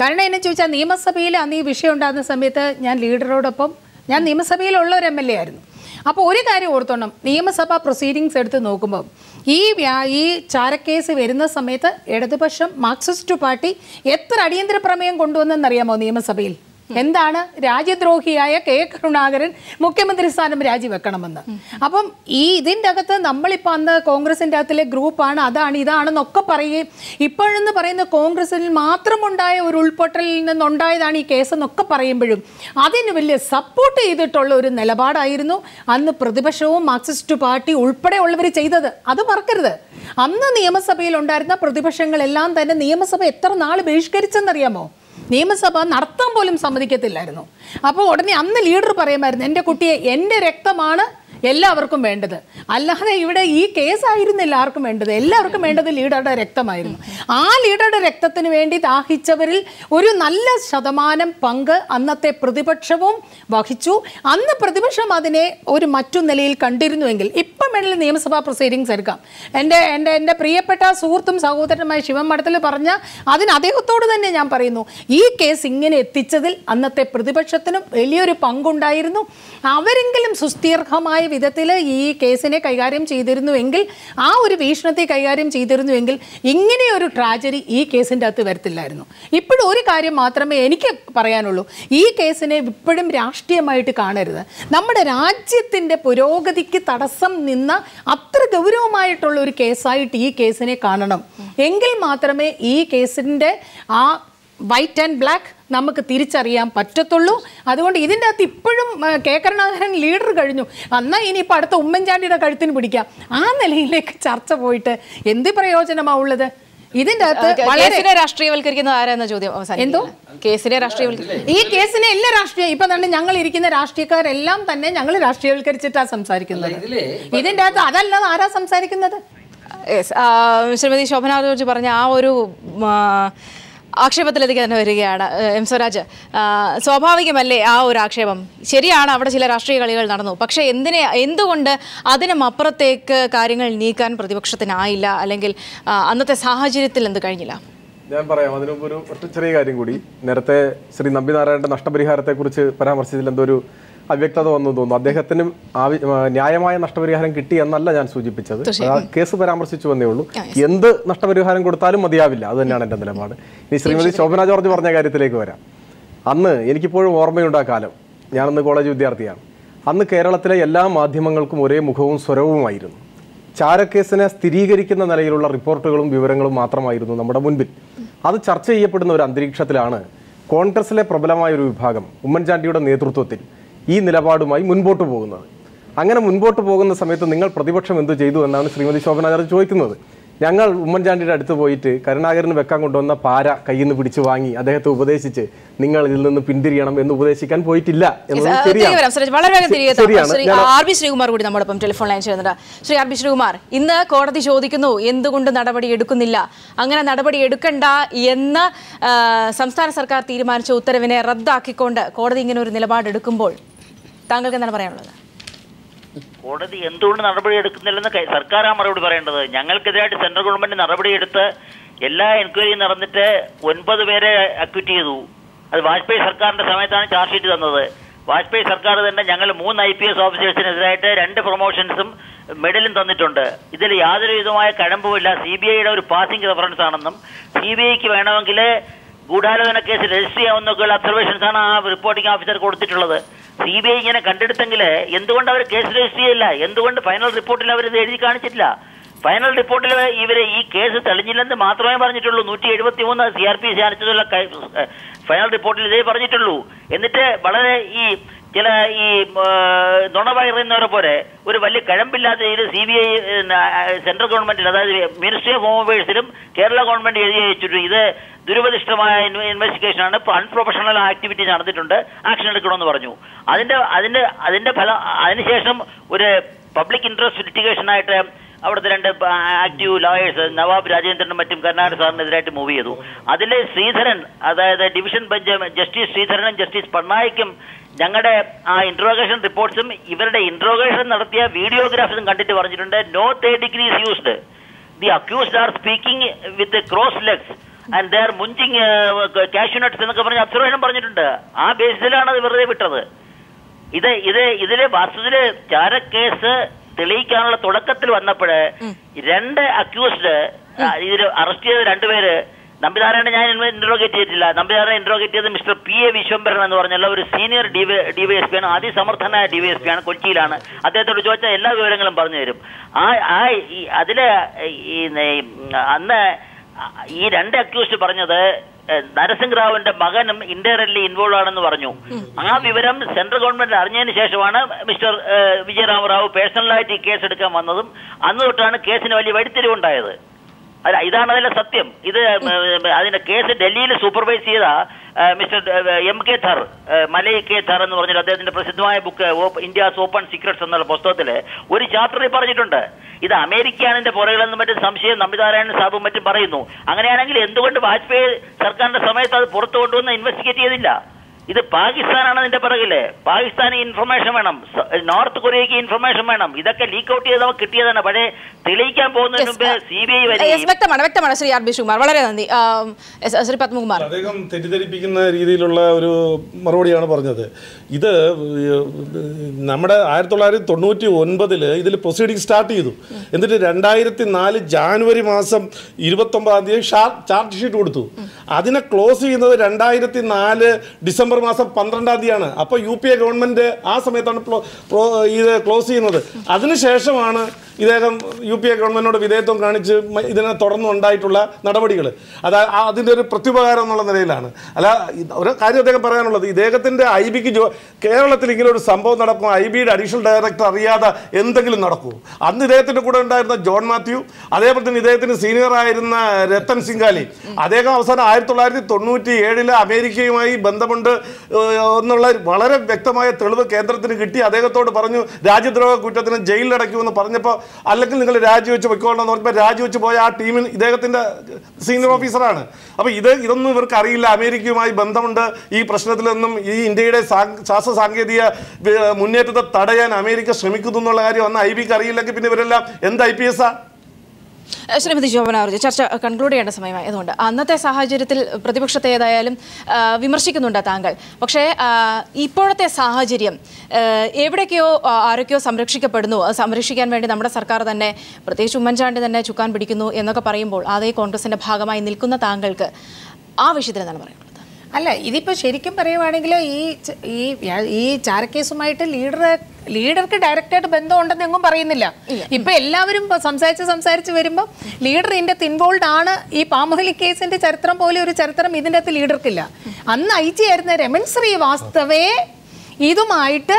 കാരണം എന്നെ ചോദിച്ചാൽ നിയമസഭയിൽ അന്ന് ഈ വിഷയം ഉണ്ടാകുന്ന സമയത്ത് ഞാൻ ലീഡറോടൊപ്പം ഞാൻ നിയമസഭയിലുള്ള ഒരു എം എൽ എ ആയിരുന്നു. അപ്പോൾ ഒരു കാര്യം ഓർത്തോണം നിയമസഭാ പ്രൊസീഡിങ്സ് എടുത്ത് നോക്കുമ്പോൾ ഈ വ്യാ ഈ ചാരക്കേസ് വരുന്ന സമയത്ത് ഇടതുപക്ഷം മാർക്സിസ്റ്റ് പാർട്ടി എത്ര അടിയന്തര പ്രമേയം കൊണ്ടുവന്നെന്നറിയാമോ നിയമസഭയിൽ? എന്താണ്? രാജ്യദ്രോഹിയായ കെ. കരുണാകരൻ മുഖ്യമന്ത്രി സ്ഥാനം രാജിവെക്കണമെന്ന്. അപ്പം ഈ ഇതിന്റെ അകത്ത് നമ്മളിപ്പോൾ അന്ന് കോൺഗ്രസിന്റെ അകത്തിലെ ഗ്രൂപ്പാണ് അതാണ് ഇതാണെന്നൊക്കെ പറയുകയും ഇപ്പോഴെന്ന് പറയുന്ന കോൺഗ്രസിൽ മാത്രമുണ്ടായ ഒരു ഉൾപൊട്ടലിൽ നിന്നുണ്ടായതാണ് ഈ കേസെന്നൊക്കെ പറയുമ്പോഴും അതിന് വലിയ സപ്പോർട്ട് ചെയ്തിട്ടുള്ള ഒരു നിലപാടായിരുന്നു അന്ന് പ്രതിപക്ഷവും മാർക്സിസ്റ്റ് പാർട്ടി ഉൾപ്പെടെയുള്ളവർ ചെയ്തത്. അത് മറക്കരുത്. അന്ന് നിയമസഭയിൽ ഉണ്ടായിരുന്ന പ്രതിപക്ഷങ്ങളെല്ലാം തന്നെ നിയമസഭ എത്ര നാൾ ബഹിഷ്കരിച്ചെന്നറിയാമോ? നിയമസഭ നടത്താൻ പോലും സമ്മതിക്കത്തില്ലായിരുന്നു. അപ്പോൾ ഉടനെ അന്ന് ലീഡർ പറയുമായിരുന്നു എന്റെ കുട്ടിയെ എന്റെ രക്തമാണ് എല്ലാവർക്കും വേണ്ടത്. അല്ലാതെ ഇവിടെ ഈ കേസായിരുന്നില്ല ആർക്കും വേണ്ടത്. എല്ലാവർക്കും വേണ്ടത് ലീഡറുടെ രക്തമായിരുന്നു. ആ ലീഡറുടെ രക്തത്തിന് വേണ്ടി ദാഹിച്ചവരിൽ ഒരു നല്ല ശതമാനം പങ്ക് അന്നത്തെ പ്രതിപക്ഷവും വഹിച്ചു. അന്ന് പ്രതിപക്ഷം അതിനെ ഒരു മറ്റു നിലയിൽ കണ്ടിരുന്നുവെങ്കിൽ ഇപ്പം വേണമെങ്കിൽ നിയമസഭാ പ്രൊസീഡിങ്സ് എടുക്കാം. എന്റെ എന്റെ എന്റെ പ്രിയപ്പെട്ട സുഹൃത്തും സഹോദരനുമായ ശിവൻ മഠത്തിൽ പറഞ്ഞ അതിന് അദ്ദേഹത്തോട് തന്നെ ഞാൻ പറയുന്നു ഈ കേസ് ഇങ്ങനെ എത്തിച്ചതിൽ അന്നത്തെ പ്രതിപക്ഷത്തിനും വലിയൊരു പങ്കുണ്ടായിരുന്നു. അവരെങ്കിലും സുസ്ഥീർഘമായ വിധത്തിൽ ഈ കേസിനെ കൈകാര്യം ചെയ്തിരുന്നുവെങ്കിൽ ആ ഒരു വീക്ഷണത്തെ കൈകാര്യം ചെയ്തിരുന്നുവെങ്കിൽ ഇങ്ങനെയൊരു ട്രാജഡി ഈ കേസിന്റെ അകത്ത് വരത്തില്ലായിരുന്നു. ഒരു കാര്യം മാത്രമേ എനിക്ക് പറയാനുള്ളൂ. ഈ കേസിനെ ഇപ്പോഴും രാഷ്ട്രീയമായിട്ട് കാണരുത്. നമ്മുടെ രാജ്യത്തിന്റെ പുരോഗതിക്ക് തടസ്സം നിന്ന അത്ര ഗൗരവമായിട്ടുള്ള ഒരു കേസായിട്ട് ഈ കേസിനെ കാണണം. എങ്കിൽ മാത്രമേ ഈ കേസിന്റെ ആ വൈറ്റ് ആൻഡ് ബ്ലാക്ക് നമുക്ക് തിരിച്ചറിയാൻ പറ്റത്തുള്ളൂ. അതുകൊണ്ട് ഇതിന്റെ അകത്ത് ഇപ്പോഴും കെ. കരുണാകരൻ ലീഡർ കഴിഞ്ഞു. എന്നാൽ ഇനിയിപ്പോൾ അടുത്ത ഉമ്മൻചാണ്ടിയുടെ കഴുത്തിന് പിടിക്കാം. ആ നിലയിലേക്ക് ചർച്ച പോയിട്ട് എന്ത് പ്രയോജനമാവുള്ളത് ഇതിന്റെ ഇതിന്റെ അകത്ത് വളരെ രാഷ്ട്രീയവൽക്കരിക്കുന്നത് ആരാന്ന ചോദ്യം അവസാനം എന്തോ? കേസിനെ രാഷ്ട്രീയവൽക്കരിക്കുന്നത്. ഈ കേസിനെ എല്ലാ രാഷ്ട്രീയ ഇപ്പൊ തന്നെ ഞങ്ങൾ ഇരിക്കുന്ന രാഷ്ട്രീയക്കാരെല്ലാം തന്നെ ഞങ്ങൾ രാഷ്ട്രീയവൽക്കരിച്ചിട്ടാണ് സംസാരിക്കുന്നത്. ഇതിന്റെ അകത്ത് അതല്ലാതെ ആരാ സംസാരിക്കുന്നത്? ശ്രീമതി ശോഭന ജോർജ് പറഞ്ഞ ആ ഒരു ആക്ഷേപത്തിലേക്ക് തന്നെ വരികയാണ് എം സ്വരാജ്. സ്വാഭാവികമല്ലേ ആ ഒരു ആക്ഷേപം? ശരിയാണ് അവിടെ ചില രാഷ്ട്രീയ കളികൾ നടന്നു. പക്ഷേ എന്തിനെ എന്തുകൊണ്ട് അതിനും അപ്പുറത്തേക്ക് കാര്യങ്ങൾ നീക്കാൻ പ്രതിപക്ഷത്തിനായില്ല? അല്ലെങ്കിൽ അന്നത്തെ സാഹചര്യത്തിൽ എന്ത് കഴിഞ്ഞില്ല? ഞാൻ പറയാം അതിനു ഒരു ഒറ്റ ചെറിയ കാര്യം കൂടി. നേരത്തെ ശ്രീ നമ്പിനാരായണന്റെ നഷ്ടപരിഹാരത്തെക്കുറിച്ച് പരാമർശിച്ചതിൽ എന്തോ ഒരു അവ്യക്തത വന്നു തോന്നുന്നു. അദ്ദേഹത്തിനും ന്യായമായ നഷ്ടപരിഹാരം കിട്ടി എന്നല്ല ഞാൻ സൂചിപ്പിച്ചത്. കേസ് പരാമർശിച്ചു വന്നേ ഉള്ളൂ. എന്ത് നഷ്ടപരിഹാരം കൊടുത്താലും മതിയാവില്ല. അത് തന്നെയാണ് എന്റെ നിലപാട്. ഇനി ശ്രീമതി ശോഭന ജോർജ് പറഞ്ഞ കാര്യത്തിലേക്ക് വരാം. അന്ന് എനിക്കിപ്പോഴും ഓർമ്മയുണ്ട് ആ കാലം. ഞാനന്ന് കോളേജ് വിദ്യാർത്ഥിയാണ്. അന്ന് കേരളത്തിലെ എല്ലാ മാധ്യമങ്ങൾക്കും ഒരേ മുഖവും സ്വരവുമായിരുന്നു ചാരക്കേസിനെ സ്ഥിരീകരിക്കുന്ന നിലയിലുള്ള റിപ്പോർട്ടുകളും വിവരങ്ങളും മാത്രമായിരുന്നു നമ്മുടെ മുൻപിൽ. അത് ചർച്ച ചെയ്യപ്പെടുന്ന ഒരു അന്തരീക്ഷത്തിലാണ് കോൺഗ്രസിലെ പ്രബലമായ ഒരു വിഭാഗം ഉമ്മൻചാണ്ടിയുടെ നേതൃത്വത്തിൽ ഈ നിലപാടുമായി മുൻപോട്ട് പോകുന്നത്. അങ്ങനെ മുൻപോട്ട് പോകുന്ന സമയത്ത് നിങ്ങൾ പ്രതിപക്ഷം എന്ത് ചെയ്തു എന്നാണ് ശ്രീമതി ശോഭന ജോർജ് ചോദിക്കുന്നത്. ഞങ്ങൾ ഉമ്മൻചാണ്ടിയുടെ അടുത്ത് പോയിട്ട് കരുണാകരന് വെക്കാൻ കൊണ്ടുവന്ന പാര കയ്യിൽ നിന്ന് പിടിച്ചു വാങ്ങി അദ്ദേഹത്തെ ഉപദേശിച്ച് നിങ്ങൾ ഇതിൽ നിന്ന് പിന്തിരിയണം എന്ന് ഉപദേശിക്കാൻ പോയിട്ടില്ല. ആർ ബി ശ്രീകുമാർ കൂടി നമ്മോടൊപ്പം ടെലിഫോൺ ലൈൻ ചെയ്യുന്നുണ്ട് ശ്രീ ആർ ബി ശ്രീകുമാർ ഇന്ന് കോടതി ചോദിക്കുന്നു എന്തുകൊണ്ട് നടപടി എടുക്കുന്നില്ല? അങ്ങനെ നടപടി എടുക്കണ്ട എന്ന് സംസ്ഥാന സർക്കാർ തീരുമാനിച്ച ഉത്തരവിനെ റദ്ദാക്കിക്കൊണ്ട് കോടതി ഇങ്ങനെ ഒരു നിലപാടെടുക്കുമ്പോൾ താങ്കൾക്ക് എന്താണ് പറയാനുള്ളത്? കോടതി എന്തുകൊണ്ട് നടപടി എടുക്കുന്നില്ലെന്ന് സർക്കാരാ മറുപടി പറയേണ്ടത്. ഞങ്ങൾക്കെതിരായിട്ട് സെൻട്രൽ ഗവൺമെന്റ് നടപടിയെടുത്ത് എല്ലാ എൻക്വയറിയും നടന്നിട്ട് ഒൻപത് പേരെ അക്വിറ്റ് ചെയ്തു. അത് വാജ്പേയി സർക്കാരിന്റെ സമയത്താണ് ചാർജ് ഷീറ്റ് തന്നത്. വാജ്പേയി സർക്കാർ തന്നെ ഞങ്ങൾ മൂന്ന് ഐ പി എസ് ഓഫീസേഴ്സിനെതിരായിട്ട് രണ്ട് പ്രൊമോഷൻസും മെഡലും തന്നിട്ടുണ്ട്. ഇതിൽ യാതൊരു വിധമായ കഴമ്പുമില്ല. സി ബി ഐയുടെ ഒരു പാസിംഗ് റെഫറൻസ് ആണെന്നും സി ബി ഐക്ക് വേണമെങ്കിൽ ഗൂഢാലോചന കേസ് രജിസ്റ്റർ ചെയ്യാവുന്നൊക്കെയുള്ള അബ്സർവേഷൻസ് ആണ് ആ റിപ്പോർട്ടിംഗ് ഓഫീസർ കൊടുത്തിട്ടുള്ളത്. സി ബി ഐ ഇങ്ങനെ കണ്ടെടുത്തെങ്കിൽ എന്തുകൊണ്ട് അവർ കേസ് രജിസ്റ്റർ ചെയ്യില്ല? എന്തുകൊണ്ട് ഫൈനൽ റിപ്പോർട്ടിൽ അവർ ഇത് എഴുതി കാണിച്ചിട്ടില്ല? ഫൈനൽ റിപ്പോർട്ടിൽ ഇവർ ഈ കേസ് തെളിഞ്ഞില്ലെന്ന് മാത്രമേ പറഞ്ഞിട്ടുള്ളൂ. നൂറ്റി എഴുപത്തി മൂന്ന് സി ആർ പി അനുസരിച്ചുള്ള ഫൈനൽ റിപ്പോർട്ടിൽ ഇതേ പറഞ്ഞിട്ടുള്ളൂ. എന്നിട്ട് വളരെ ഈ ചില ഈ നുണ പറയുന്നവരെ പോലെ ഒരു വലിയ കഴമ്പില്ലാത്ത രീതിയിൽ സി ബി ഐ സെൻട്രൽ ഗവൺമെന്റിൽ അതായത് മിനിസ്ട്രി ഓഫ് ഹോം അഫയേഴ്സിലും കേരള ഗവൺമെന്റ് എഴുതി അയച്ചിട്ടു ഇത് ദുരുപദിഷ്ടമായ ഇൻവെസ്റ്റിഗേഷൻ ആണ്. അൺപ്രൊഫഷണൽ ആക്ടിവിറ്റി നടന്നിട്ടുണ്ട്. ആക്ഷൻ എടുക്കണമെന്ന് പറഞ്ഞു. അതിന്റെ അതിന്റെ അതിന്റെ ഫലം അതിനുശേഷം ഒരു പബ്ലിക് ഇൻട്രസ്റ്റ് ലിറ്റിഗേഷൻ ആയിട്ട് അവിടുത്തെ രണ്ട് ആക്റ്റീവ് ലോയേഴ്സ് നവാബ് രാജേന്ദ്രനും മറ്റും കർണാടക സാറിനെതിരായിട്ട് മൂവ് ചെയ്തു. അതിൽ ശ്രീധരൻ അതായത് ഡിവിഷൻ ബെഞ്ച് ജസ്റ്റിസ് ശ്രീധരനും ജസ്റ്റിസ് പട്നായിക്കും ഞങ്ങളുടെ ആ ഇൻട്രോഗേഷൻ റിപ്പോർട്ട്സും ഇവരുടെ ഇൻട്രോഗേഷൻ നടത്തിയ വീഡിയോഗ്രാഫ്സും കണ്ടിട്ട് പറഞ്ഞിട്ടുണ്ട്. No third degrees used the accused are speaking with cross legs and they are munching cashew nuts എന്നൊക്കെ പറഞ്ഞ് അബ്സർവേഷൻ പറഞ്ഞിട്ടുണ്ട്. ആ ബേസിലാണ് അത് വെറുതെ വിട്ടത്. ഇത് ഇത് ഇതിൽ വാസ്തുവിൽ ചാരക്കേസ് തെളിയിക്കാനുള്ള തുടക്കത്തിൽ വന്നപ്പോഴ് രണ്ട് അക്യൂസ്ഡ് ഇതിൽ അറസ്റ്റ് ചെയ്ത രണ്ടുപേര് നമ്പിനാരായണ ഞാൻ ഇന്ററോഗേറ്റ് ചെയ്തിട്ടില്ല. നമ്പിനാരായണ ഇന്ററോഗേറ്റ് ചെയ്തത് മിസ്റ്റർ പി എ വിശ്വംഭരൻ എന്ന് പറഞ്ഞുള്ള ഒരു സീനിയർ ഡിവൈഎസ്പി ആണ്. അതിസമർത്ഥനായ ഡിവൈഎസ്പി ആണ് കൊച്ചിയിലാണ്. അദ്ദേഹത്തോട് ചോദിച്ചാൽ എല്ലാ വിവരങ്ങളും പറഞ്ഞു തരും. ആ ആ അതിൽ ഈ അന്ന് ഈ രണ്ട് അക്യൂസ്ഡ് പറഞ്ഞത് നരസിംഹറാവുവിന്റെ മകനും ഇൻഡയറക്ട്ലി ഇൻവോൾവ് ആണെന്ന് പറഞ്ഞു. ആ വിവരം സെൻട്രൽ ഗവൺമെന്റ് അറിഞ്ഞതിന് ശേഷമാണ് മിസ്റ്റർ വിജയരാമറാവു പേഴ്സണലായിട്ട് ഈ കേസ് എടുക്കാൻ വന്നതും അന്ന് തൊട്ടാണ് കേസിന് വലിയ വഴിത്തിരിവുണ്ടായത്. അല്ല ഇതാണ് അതിലെ സത്യം. ഇത് അതിന്റെ കേസ് ഡൽഹിയിൽ സൂപ്പർവൈസ് ചെയ്ത mister M K Dhar Maloy K Dhar എന്ന് പറഞ്ഞിട്ട് അദ്ദേഹത്തിന്റെ പ്രസിദ്ധമായ ബുക്ക് ഇന്ത്യാസ് ഓപ്പൺ സീക്രട്സ് എന്നുള്ള പുസ്തകത്തിൽ ഒരു ചാപ്റ്ററിൽ പറഞ്ഞിട്ടുണ്ട്. ഇത് അമേരിക്കയാണ് പുറകിലെന്ന് മറ്റും സംശയം നമ്പിനാരായണൻ സാബും മറ്റും പറയുന്നു. അങ്ങനെയാണെങ്കിൽ എന്തുകൊണ്ട് വാജ്പേയി സർക്കാരിന്റെ സമയത്ത് അത് പുറത്തു കൊണ്ടുവന്ന് ഇൻവെസ്റ്റിഗേറ്റ് ചെയ്തില്ല? ഇത് പാകിസ്ഥാനാണ് അതിന്റെ പിറകിൽ. പാകിസ്ഥാന് ഇൻഫർമേഷൻ വേണം. നോർത്ത് കൊറിയക്ക് ഇൻഫർമേഷൻ വേണം. ഇതൊക്കെ ലീക്ക് ഔട്ട് ചെയ്ത് നമുക്ക് കിട്ടിയതാണ്. പക്ഷേ തെളിയിക്കാൻ പോകുന്നതിന് മുമ്പ് സി ബി ഐ വരെ. വ്യക്തമാണ് വ്യക്തമാണ് ശ്രീ ആർ ബി ശിവകുമാർ വളരെ നന്ദി. ശ്രീ പത്മകുമാർ. അദ്ദേഹം തെറ്റിദ്ധരിപ്പിക്കുന്ന രീതിയിലുള്ള ഒരു മറുപടിയാണ് പറഞ്ഞത്. ഇത് നമ്മുടെ ആയിരത്തി തൊള്ളായിരത്തി തൊണ്ണൂറ്റി ഒൻപതിൽ ഇതിൽ പ്രൊസീഡിംഗ് സ്റ്റാർട്ട് ചെയ്തു. എന്നിട്ട് രണ്ടായിരത്തി നാല് ജാനുവരി മാസം ഇരുപത്തൊമ്പതാം തീയതി ചാർജ് ഷീറ്റ് കൊടുത്തു. അതിനെ ക്ലോസ് ചെയ്യുന്നത് രണ്ടായിരത്തി നാല് ഡിസംബർ മാസം പന്ത്രണ്ടാം തീയതിയാണ്. അപ്പോൾ യു പി എ ഗവൺമെന്റ് ആ സമയത്താണ് ഇത് ക്ലോസ് ചെയ്യുന്നത്. അതിനുശേഷമാണ് ഇദ്ദേഹം യു പി എ ഗവൺമെന്റിനോട് വിധേയത്വം കാണിച്ച് ഇതിനെ തുടർന്നുണ്ടായിട്ടുള്ള നടപടികൾ. അത് അതിന്റെ ഒരു പ്രത്യുപകാരം എന്നുള്ള നിലയിലാണ്. അല്ല ഒരു കാര്യം അദ്ദേഹം പറയാനുള്ളത് ഇദ്ദേഹത്തിന്റെ ഐ ബിക്ക് ജോ കേരളത്തിൽ ഇങ്ങനെ ഒരു സംഭവം നടക്കും ഐ ബിയുടെ അഡീഷണൽ ഡയറക്ടർ അറിയാതെ എന്തെങ്കിലും നടക്കുമോ അന്ന് ഇദ്ദേഹത്തിന്റെ കൂടെ ഉണ്ടായിരുന്ന ജോൺ മാത്യു അതേപോലെ തന്നെ ഇദ്ദേഹത്തിന് സീനിയർ ആയിരുന്ന രത്തൻ സിംഗാലി. അദ്ദേഹം അവസാനം ആയിരത്തി തൊള്ളായിരത്തി തൊണ്ണൂറ്റി ഏഴിൽ അമേരിക്കയുമായി ബന്ധമുണ്ട് എന്നുള്ള വളരെ വ്യക്തമായ തെളിവ് കേന്ദ്രത്തിന് കിട്ടി. അദ്ദേഹത്തോട് പറഞ്ഞു രാജ്യദ്രോഹ കുറ്റത്തിന് ജയിലിലടയ്ക്കുമെന്ന് പറഞ്ഞപ്പോൾ അല്ലെങ്കിൽ നിങ്ങൾ രാജിവെച്ച് പൊയ്ക്കോളണമെന്ന് പറഞ്ഞപ്പോൾ രാജിവെച്ച് പോയ ആ ടീമിന് ഇദ്ദേഹത്തിന്റെ സീനിയർ ഓഫീസറാണ്. അപ്പോൾ ഇത് ഇതൊന്നും ഇവർക്ക് അറിയില്ല. അമേരിക്കയുമായി ബന്ധമുണ്ട്. ഈ പ്രശ്നത്തിൽ നിന്നും ഈ ഇന്ത്യയുടെ ശാസ്ത്ര സാങ്കേതിക മുന്നേറ്റത്തെ തടയാൻ അമേരിക്ക ശ്രമിക്കുന്നു എന്നുള്ള കാര്യം അന്ന് ഐ ബിക്ക് അറിയില്ലെങ്കിൽ പിന്നെ ഇവരെല്ലാം എന്ത് I P S Shrimati Shobhana George ചർച്ച കൺക്ലൂഡ് ചെയ്യേണ്ട സമയമായി അതുകൊണ്ട് അന്നത്തെ സാഹചര്യത്തിൽ പ്രതിപക്ഷത്തെ ഏതായാലും വിമർശിക്കുന്നുണ്ട് താങ്കൾ. പക്ഷേ ഇപ്പോഴത്തെ സാഹചര്യം എവിടേക്കോ ആരൊക്കെയോ സംരക്ഷിക്കപ്പെടുന്നു. സംരക്ഷിക്കാൻ വേണ്ടി നമ്മുടെ സർക്കാർ തന്നെ പ്രത്യേകിച്ച് ഉമ്മൻചാണ്ടി തന്നെ ചുക്കാൻ പിടിക്കുന്നു എന്നൊക്കെ പറയുമ്പോൾ അതേ കോൺഗ്രസിന്റെ ഭാഗമായി നിൽക്കുന്ന താങ്കൾക്ക് ആ വിഷയത്തിൽ എന്താണ് പറയുന്നത് അല്ല ഇതിപ്പോൾ ശരിക്കും പറയുവാണെങ്കിൽ ഈ ഈ ഈ ചാരക്കേസുമായിട്ട് ലീഡർ ലീഡർക്ക് ഡയറക്റ്റായിട്ട് ബന്ധമുണ്ടെന്ന് എങ്ങും പറയുന്നില്ല. ഇപ്പൊ എല്ലാവരും സംസാരിച്ച് സംസാരിച്ച് വരുമ്പോൾ ലീഡർ ഇതിന്റെ ഇൻവോൾവ് ആണ്. ഈ പാമോലി കേസിന്റെ ചരിത്രം പോലെ ഒരു ചരിത്രം ഇതിന്റെ അകത്ത് ലീഡർക്കില്ല. അന്ന് ഐ ജി ആയിരുന്ന രമൺ ശ്രീവാസ്തവേ ഇതുമായിട്ട്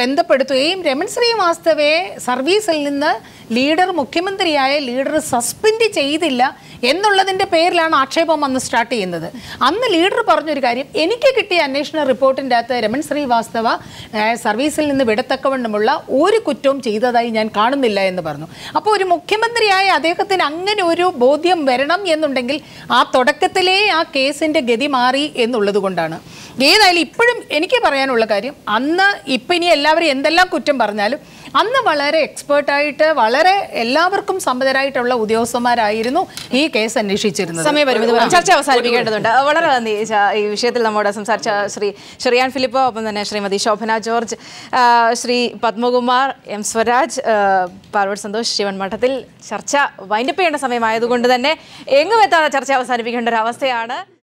ബന്ധപ്പെടുത്തുകയും രമൺ ശ്രീവാസ്തവയെ സർവീസിൽ നിന്ന് ലീഡർ മുഖ്യമന്ത്രിയായ ലീഡർ സസ്പെൻഡ് ചെയ്തില്ല എന്നുള്ളതിന്റെ പേരിലാണ് ആക്ഷേപം അന്ന് സ്റ്റാർട്ട് ചെയ്യുന്നത്. അന്ന് ലീഡർ പറഞ്ഞൊരു കാര്യം എനിക്ക് കിട്ടിയ അന്വേഷണ റിപ്പോർട്ടിന്റെ അകത്ത് രമൺ ശ്രീവാസ്തവ സർവീസിൽ നിന്ന് വിടത്തക്കവണ്ണമുള്ള ഒരു കുറ്റവും ചെയ്തതായി ഞാൻ കാണുന്നില്ല എന്ന് പറഞ്ഞു. അപ്പോൾ ഒരു മുഖ്യമന്ത്രിയായ അദ്ദേഹത്തിന് അങ്ങനെ ഒരു ബോധ്യം വരണം എന്നുണ്ടെങ്കിൽ ആ തുടക്കത്തിലേ ആ കേസിന്റെ ഗതി മാറി എന്നുള്ളത് കൊണ്ടാണ്. ഏതായാലും ഇപ്പോഴും എനിക്ക് പറയാനുള്ള കാര്യം അന്ന് ഇപ്പം ഇനി എല്ലാവരും എന്തെല്ലാം കുറ്റം പറഞ്ഞാലും അന്ന് വളരെ എക്സ്പേർട്ടായിട്ട് വളരെ എല്ലാവർക്കും സമ്മതരായിട്ടുള്ള ഉദ്യോഗസ്ഥന്മാരായിരുന്നു ഈ കേസ് അന്വേഷിച്ചിരുന്നത്. സമയപരിമിതി ചർച്ച അവസാനിപ്പിക്കേണ്ടതുണ്ട്. വളരെ നന്ദി. ഈ വിഷയത്തിൽ നമ്മുടെ സംസാരിച്ച ശ്രീ ഷെറിയാൻ ഫിലിപ്പ് ഒപ്പം തന്നെ ശ്രീമതി ശോഭന ജോർജ് ശ്രീ പത്മകുമാർ എം സ്വരാജ് പാർവട് സന്തോഷ് ശിവൻ മഠത്തിൽ ചർച്ച വൈൻഡപ്പ് ചെയ്യേണ്ട സമയമായതുകൊണ്ട് തന്നെ എങ്ങും എത്താതെ ചർച്ച അവസാനിപ്പിക്കേണ്ട ഒരു അവസ്ഥയാണ്.